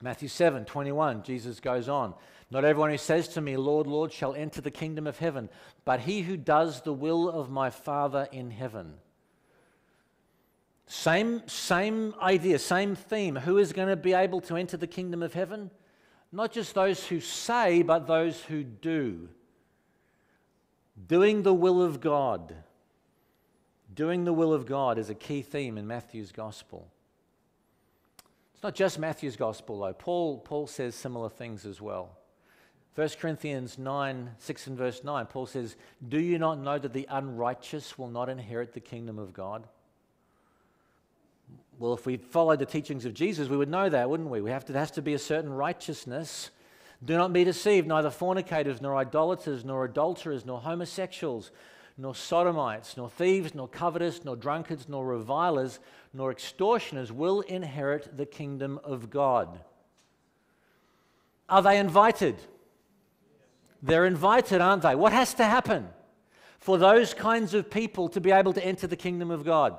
B: Matthew 7 21, Jesus goes on. Not everyone who says to me, Lord, Lord, shall enter the kingdom of heaven, but he who does the will of my Father in heaven. Same, same idea, same theme. Who is going to be able to enter the kingdom of heaven? Not just those who say, but those who do. Doing the will of God. Doing the will of God is a key theme in Matthew's gospel. It's not just Matthew's gospel, though. Paul, Paul says similar things as well. 1 Corinthians 9, 6 and verse 9, Paul says, Do you not know that the unrighteous will not inherit the kingdom of God? Well, if we followed the teachings of Jesus, we would know that, wouldn't we? we have to, there has to be a certain righteousness. Do not be deceived, neither fornicators, nor idolaters, nor adulterers, nor homosexuals, nor sodomites, nor thieves, nor covetous, nor drunkards, nor revilers, nor extortioners will inherit the kingdom of God. Are they invited? They're invited, aren't they? What has to happen for those kinds of people to be able to enter the kingdom of God?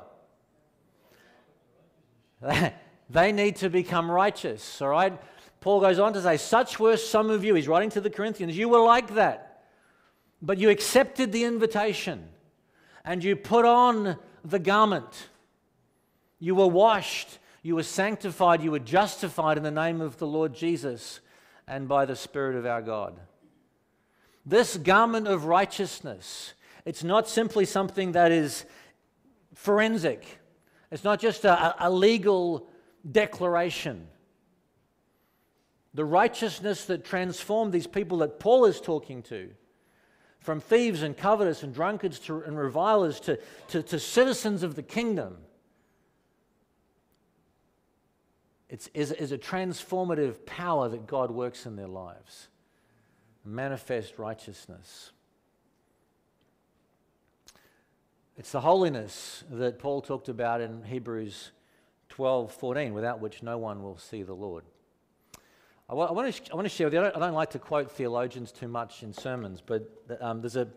B: they need to become righteous, all right? Paul goes on to say, Such were some of you. He's writing to the Corinthians. You were like that. But you accepted the invitation and you put on the garment. You were washed. You were sanctified. You were justified in the name of the Lord Jesus and by the Spirit of our God. This garment of righteousness, it's not simply something that is forensic, it's not just a, a legal declaration. The righteousness that transformed these people that Paul is talking to, from thieves and covetous and drunkards to, and revilers to, to, to citizens of the kingdom, it's, is, is a transformative power that God works in their lives. Manifest righteousness. It's the holiness that Paul talked about in Hebrews 12 14, without which no one will see the Lord. I want, to, I want to share with you, I don't, I don't, like to quote theologians too much in sermons, but um, there's a,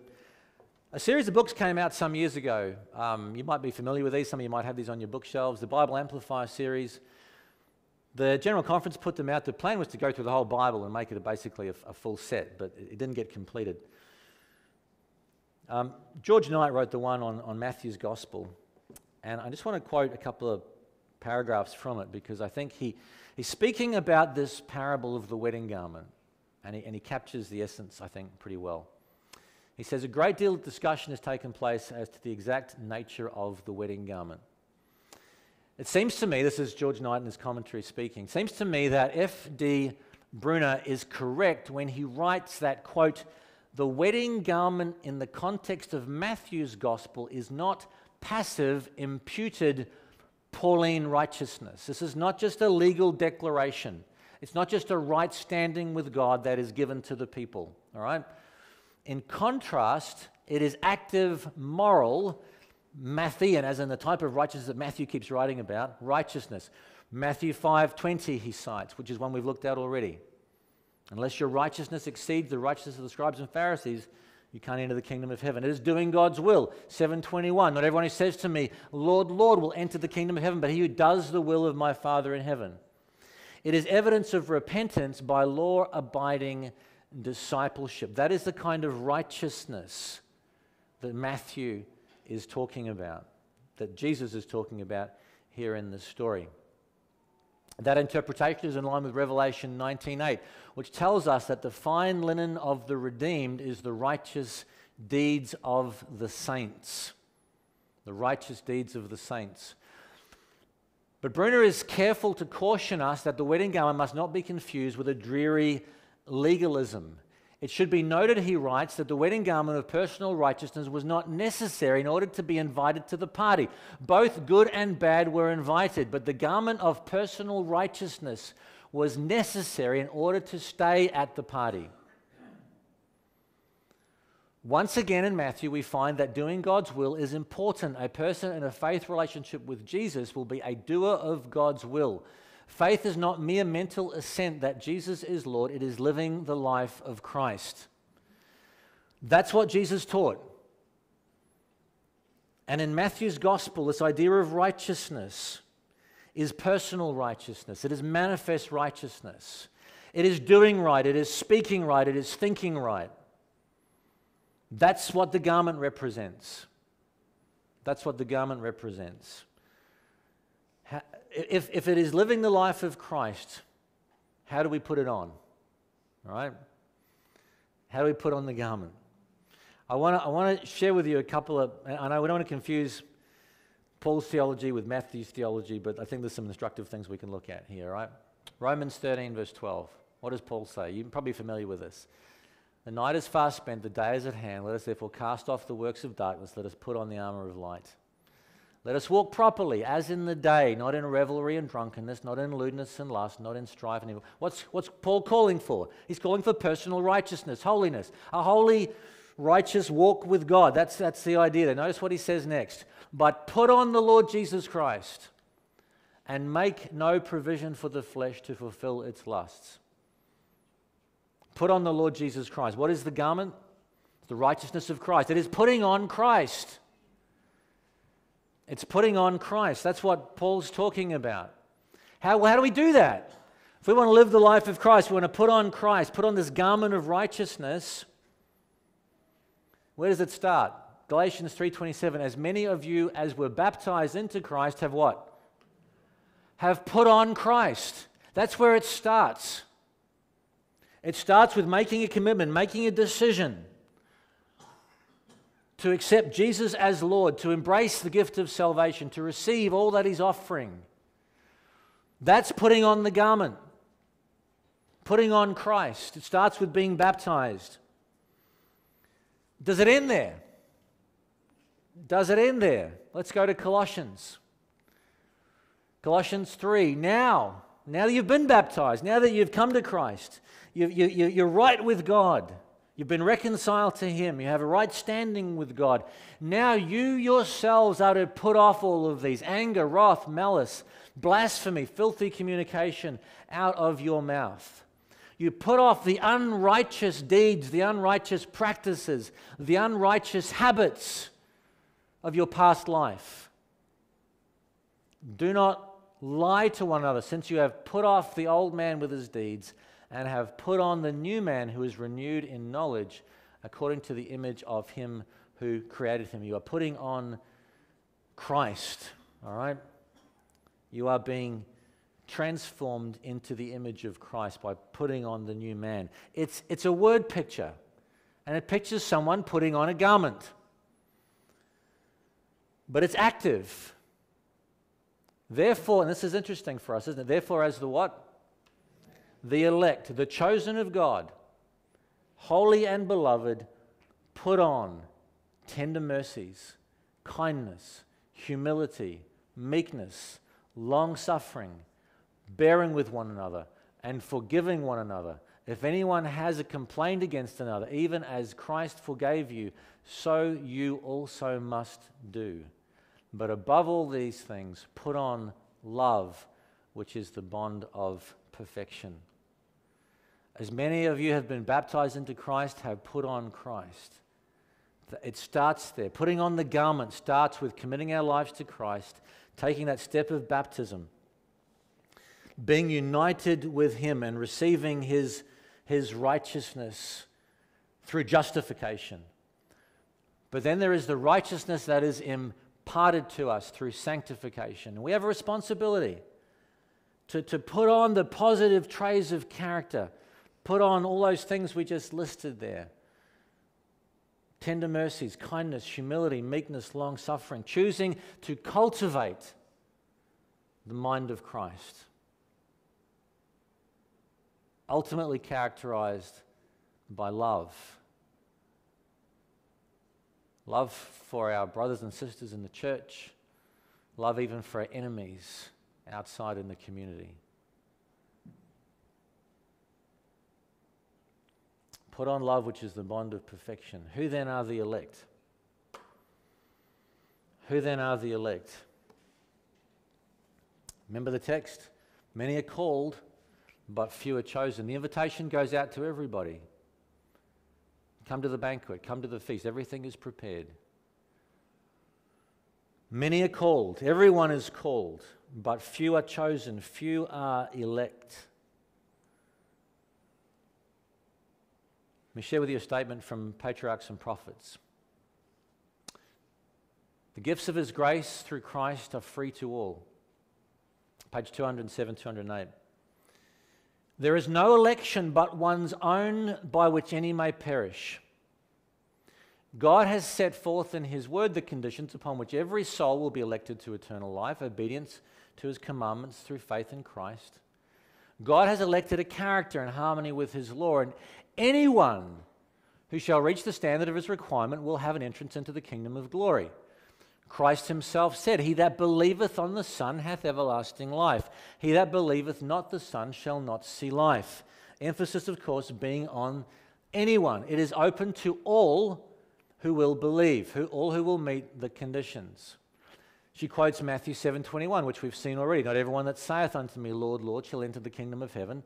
B: a series of books came out some years ago. Um, you might be familiar with these, some of you might have these on your bookshelves. The Bible Amplifier series. The General Conference put them out. The plan was to go through the whole Bible and make it a, basically a, a, full set, but it didn't get completed. Um, George Knight wrote the one on, on Matthew's Gospel, and I just want to quote a couple of paragraphs from it because I think he, he's speaking about this parable of the wedding garment, and he, and he captures the essence, I think, pretty well. He says, A great deal of discussion has taken place as to the exact nature of the wedding garment. It seems to me, this is George Knight in his commentary speaking, seems to me that F.D. Bruner is correct when he writes that, quote, the wedding garment in the context of Matthew's gospel is not passive, imputed Pauline righteousness. This is not just a legal declaration. It's not just a right standing with God that is given to the people, all right? In contrast, it is active, moral, Matthean, as in the type of righteousness that Matthew keeps writing about, righteousness. Matthew 5:20 he cites, which is one we've looked at already. Unless your righteousness exceeds the righteousness of the scribes and Pharisees, you can't enter the kingdom of heaven. It is doing God's will. 721. Not everyone who says to me, Lord, Lord, will enter the kingdom of heaven, but he who does the will of my Father in heaven. It is evidence of repentance by law abiding discipleship. That is the kind of righteousness that Matthew is talking about, that Jesus is talking about here in this story. That interpretation is in line with Revelation 19:8, which tells us that the fine linen of the redeemed is the righteous deeds of the saints. The righteous deeds of the saints. But Bruner is careful to caution us that the wedding garment must not be confused with a dreary legalism. It should be noted, he writes, that the wedding garment of personal righteousness was not necessary in order to be invited to the party. Both good and bad were invited, but the garment of personal righteousness was necessary in order to stay at the party. Once again in Matthew, we find that doing God's will is important. A person in a faith relationship with Jesus will be a doer of God's will. Faith is not mere mental assent that Jesus is Lord, it is living the life of Christ. That's what Jesus taught. And in Matthew's gospel, this idea of righteousness is personal righteousness, it is manifest righteousness. It is doing right, it is speaking right, it is thinking right. That's what the garment represents. That's what the garment represents if, if it is living the life of Christ, how do we put it on? All right? How do we put on the garment? I want to I wanna share with you a couple of, I know we don't want to confuse Paul's theology with Matthew's theology, but I think there's some instructive things we can look at here, right? Romans 13, verse 12. What does Paul say? You're probably familiar with this. The night is fast spent, the day is at hand. Let us therefore cast off the works of darkness. Let us put on the armor of light. Let us walk properly, as in the day, not in revelry and drunkenness, not in lewdness and lust, not in strife and evil. What's, what's Paul calling for? He's calling for personal righteousness, holiness, a holy, righteous walk with God. That's, that's the idea. Notice what he says next. But put on the Lord Jesus Christ and make no provision for the flesh to fulfill its lusts. Put on the Lord Jesus Christ. What is the garment? It's The righteousness of Christ. It is putting on Christ. It's putting on Christ. That's what Paul's talking about. How, how do we do that? If we want to live the life of Christ, we want to put on Christ, put on this garment of righteousness. Where does it start? Galatians 3:27 As many of you as were baptized into Christ have what? Have put on Christ. That's where it starts. It starts with making a commitment, making a decision to accept Jesus as Lord, to embrace the gift of salvation, to receive all that He's offering. That's putting on the garment, putting on Christ. It starts with being baptized. Does it end there? Does it end there? Let's go to Colossians. Colossians 3. Now, now that you've been baptized, now that you've come to Christ, you, you, you, you're right with God. You've been reconciled to Him. You have a right standing with God. Now you yourselves are to put off all of these anger, wrath, malice, blasphemy, filthy communication out of your mouth. You put off the unrighteous deeds, the unrighteous practices, the unrighteous habits of your past life. Do not lie to one another, since you have put off the old man with his deeds and have put on the new man who is renewed in knowledge according to the image of him who created him. You are putting on Christ, all right? You are being transformed into the image of Christ by putting on the new man. It's, it's a word picture, and it pictures someone putting on a garment. But it's active. Therefore, and this is interesting for us, isn't it? Therefore, as the what? The elect, the chosen of God, holy and beloved, put on tender mercies, kindness, humility, meekness, long suffering, bearing with one another, and forgiving one another. If anyone has a complaint against another, even as Christ forgave you, so you also must do. But above all these things, put on love, which is the bond of perfection. As many of you have been baptized into Christ, have put on Christ. It starts there. Putting on the garment starts with committing our lives to Christ, taking that step of baptism, being united with Him and receiving His, his righteousness through justification. But then there is the righteousness that is imparted to us through sanctification. We have a responsibility to, to put on the positive traits of character, put on all those things we just listed there tender mercies, kindness, humility, meekness, long suffering, choosing to cultivate the mind of Christ. Ultimately characterized by love. Love for our brothers and sisters in the church, love even for our enemies outside in the community. Put on love, which is the bond of perfection. Who then are the elect? Who then are the elect? Remember the text? Many are called, but few are chosen. The invitation goes out to everybody. Come to the banquet, come to the feast. Everything is prepared. Many are called, everyone is called, but few are chosen, few are elect. Me share with you a statement from Patriarchs and Prophets. The gifts of His grace through Christ are free to all. Page 207, 208. There is no election but one's own by which any may perish. God has set forth in His word the conditions upon which every soul will be elected to eternal life, obedience to His commandments through faith in Christ. God has elected a character in harmony with His law, and anyone who shall reach the standard of his requirement will have an entrance into the kingdom of glory. Christ himself said, He that believeth on the Son hath everlasting life. He that believeth not the Son shall not see life. Emphasis, of course, being on anyone. It is open to all who will believe, who, all who will meet the conditions. She quotes Matthew 7:21, which we've seen already. Not everyone that saith unto me, Lord, Lord, shall enter the kingdom of heaven,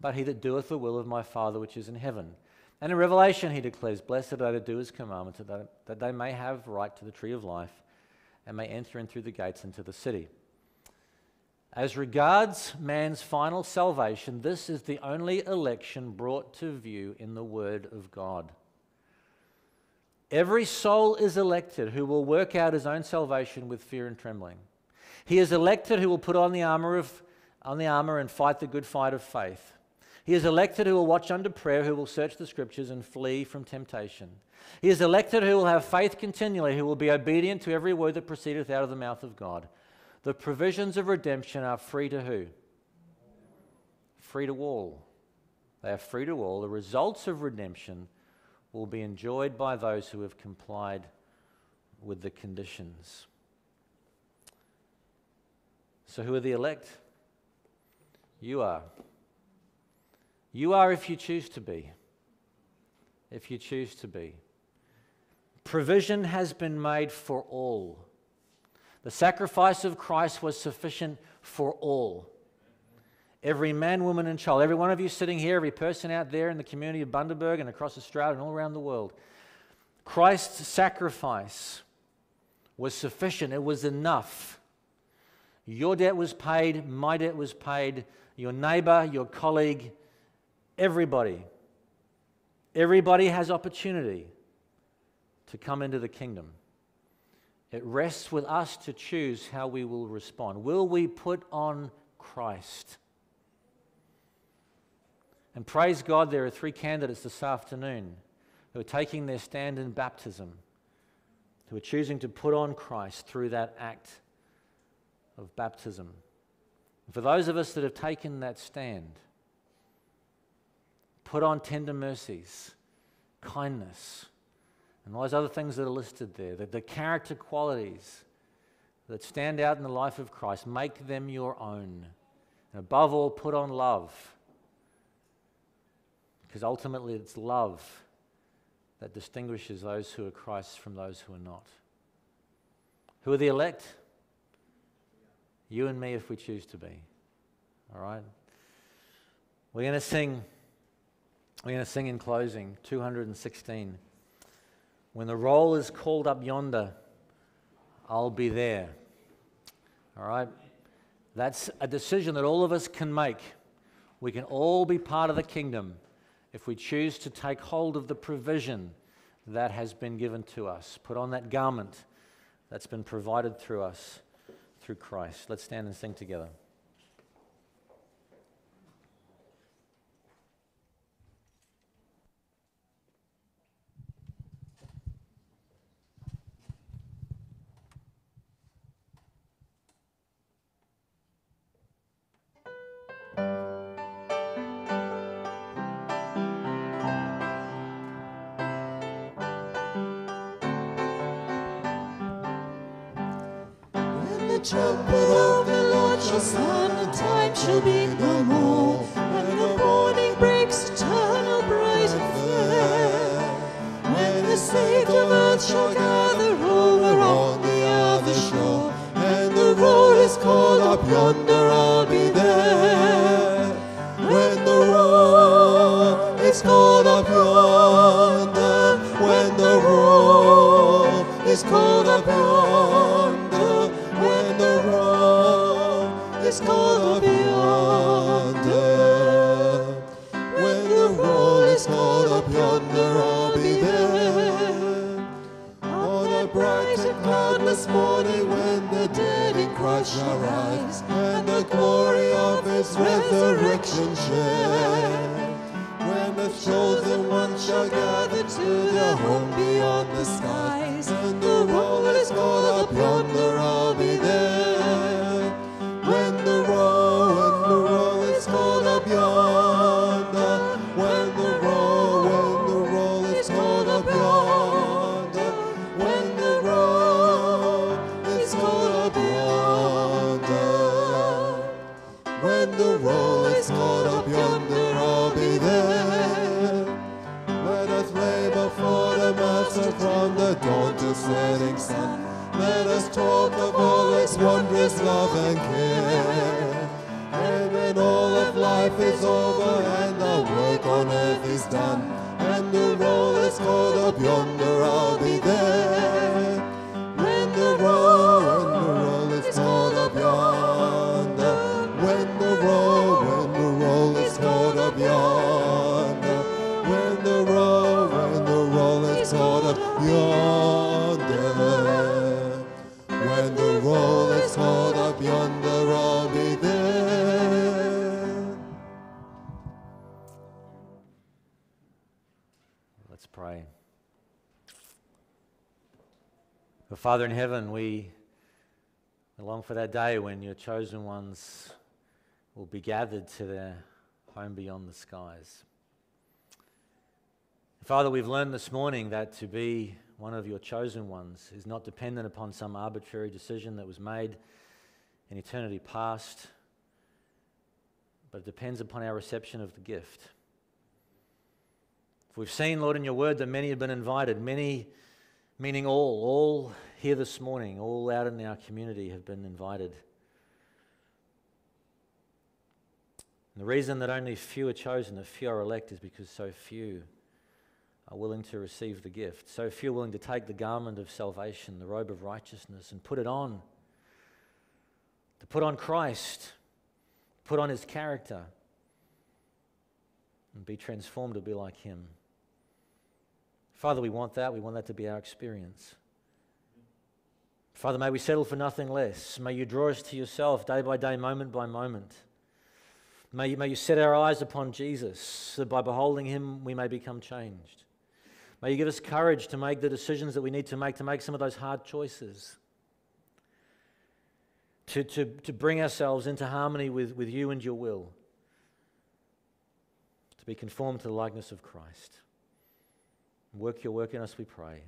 B: but he that doeth the will of my Father which is in heaven. And in Revelation, he declares, Blessed are they that do his commandments, that, they may have right to the tree of life and may enter in through the gates into the city. As regards man's final salvation, this is the only election brought to view in the Word of God. Every soul is elected who will work out his own salvation with fear and trembling. He is elected who will put on the armor, of, on the armor and fight the good fight of faith. He is elected who will watch under prayer, who will search the scriptures and flee from temptation. He is elected who will have faith continually, who will be obedient to every word that proceedeth out of the mouth of God. The provisions of redemption are free to who? Free to all. They are free to all. The results of redemption will be enjoyed by those who have complied with the conditions. So, who are the elect? You are. You are if you choose to be. If you choose to be. Provision has been made for all. The sacrifice of Christ was sufficient for all. Every man, woman, and child, every one of you sitting here, every person out there in the community of Bundaberg and across Australia and all around the world, Christ's sacrifice was sufficient. It was enough. Your debt was paid, my debt was paid, your neighbor, your colleague, everybody. Everybody has opportunity to come into the kingdom. It rests with us to choose how we will respond. Will we put on Christ? And praise God, there are three candidates this afternoon who are taking their stand in baptism, who are choosing to put on Christ through that act of baptism. And for those of us that have taken that stand, put on tender mercies, kindness, and all those other things that are listed there, the, the character qualities that stand out in the life of Christ, make them your own. And above all, put on love. Because ultimately, it's love that distinguishes those who are Christ from those who are not. Who are the elect? You and me, if we choose to be. All right? We're going to sing. We're going to sing in closing 216. When the roll is called up yonder, I'll be there. All right? That's a decision that all of us can make. We can all be part of the kingdom if we choose to take hold of the provision that has been given to us. Put on that garment that's been provided through us through Christ. Let's stand and sing together.
C: And the roll is called up yonder, I'll be there.
B: Father in heaven, we long for that day when your chosen ones will be gathered to their home beyond the skies. Father, we've learned this morning that to be one of your chosen ones is not dependent upon some arbitrary decision that was made in eternity past, but it depends upon our reception of the gift. We've seen, Lord, in your word that many have been invited, many, meaning all, all here this morning, all out in our community have been invited. And the reason that only few are chosen, that few are elect, is because so few are willing to receive the gift. So few are willing to take the garment of salvation, the robe of righteousness, and put it on. To put on Christ, put on his character, and be transformed to be like him. Father, we want that. We want that to be our experience. Father, may we settle for nothing less. May you draw us to yourself day by day, moment by moment. May you, may you set our eyes upon Jesus, so that by beholding him we may become changed. May you give us courage to make the decisions that we need to make, to make some of those hard choices, to, to, to bring ourselves into harmony with, with you and your will, to be conformed to the likeness of Christ. Work your work in us, we pray.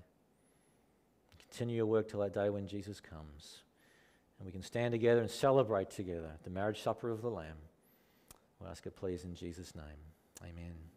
B: Continue your work till that day when Jesus comes. And we can stand together and celebrate together the marriage supper of the Lamb. We ask it, please, in Jesus' name. Amen.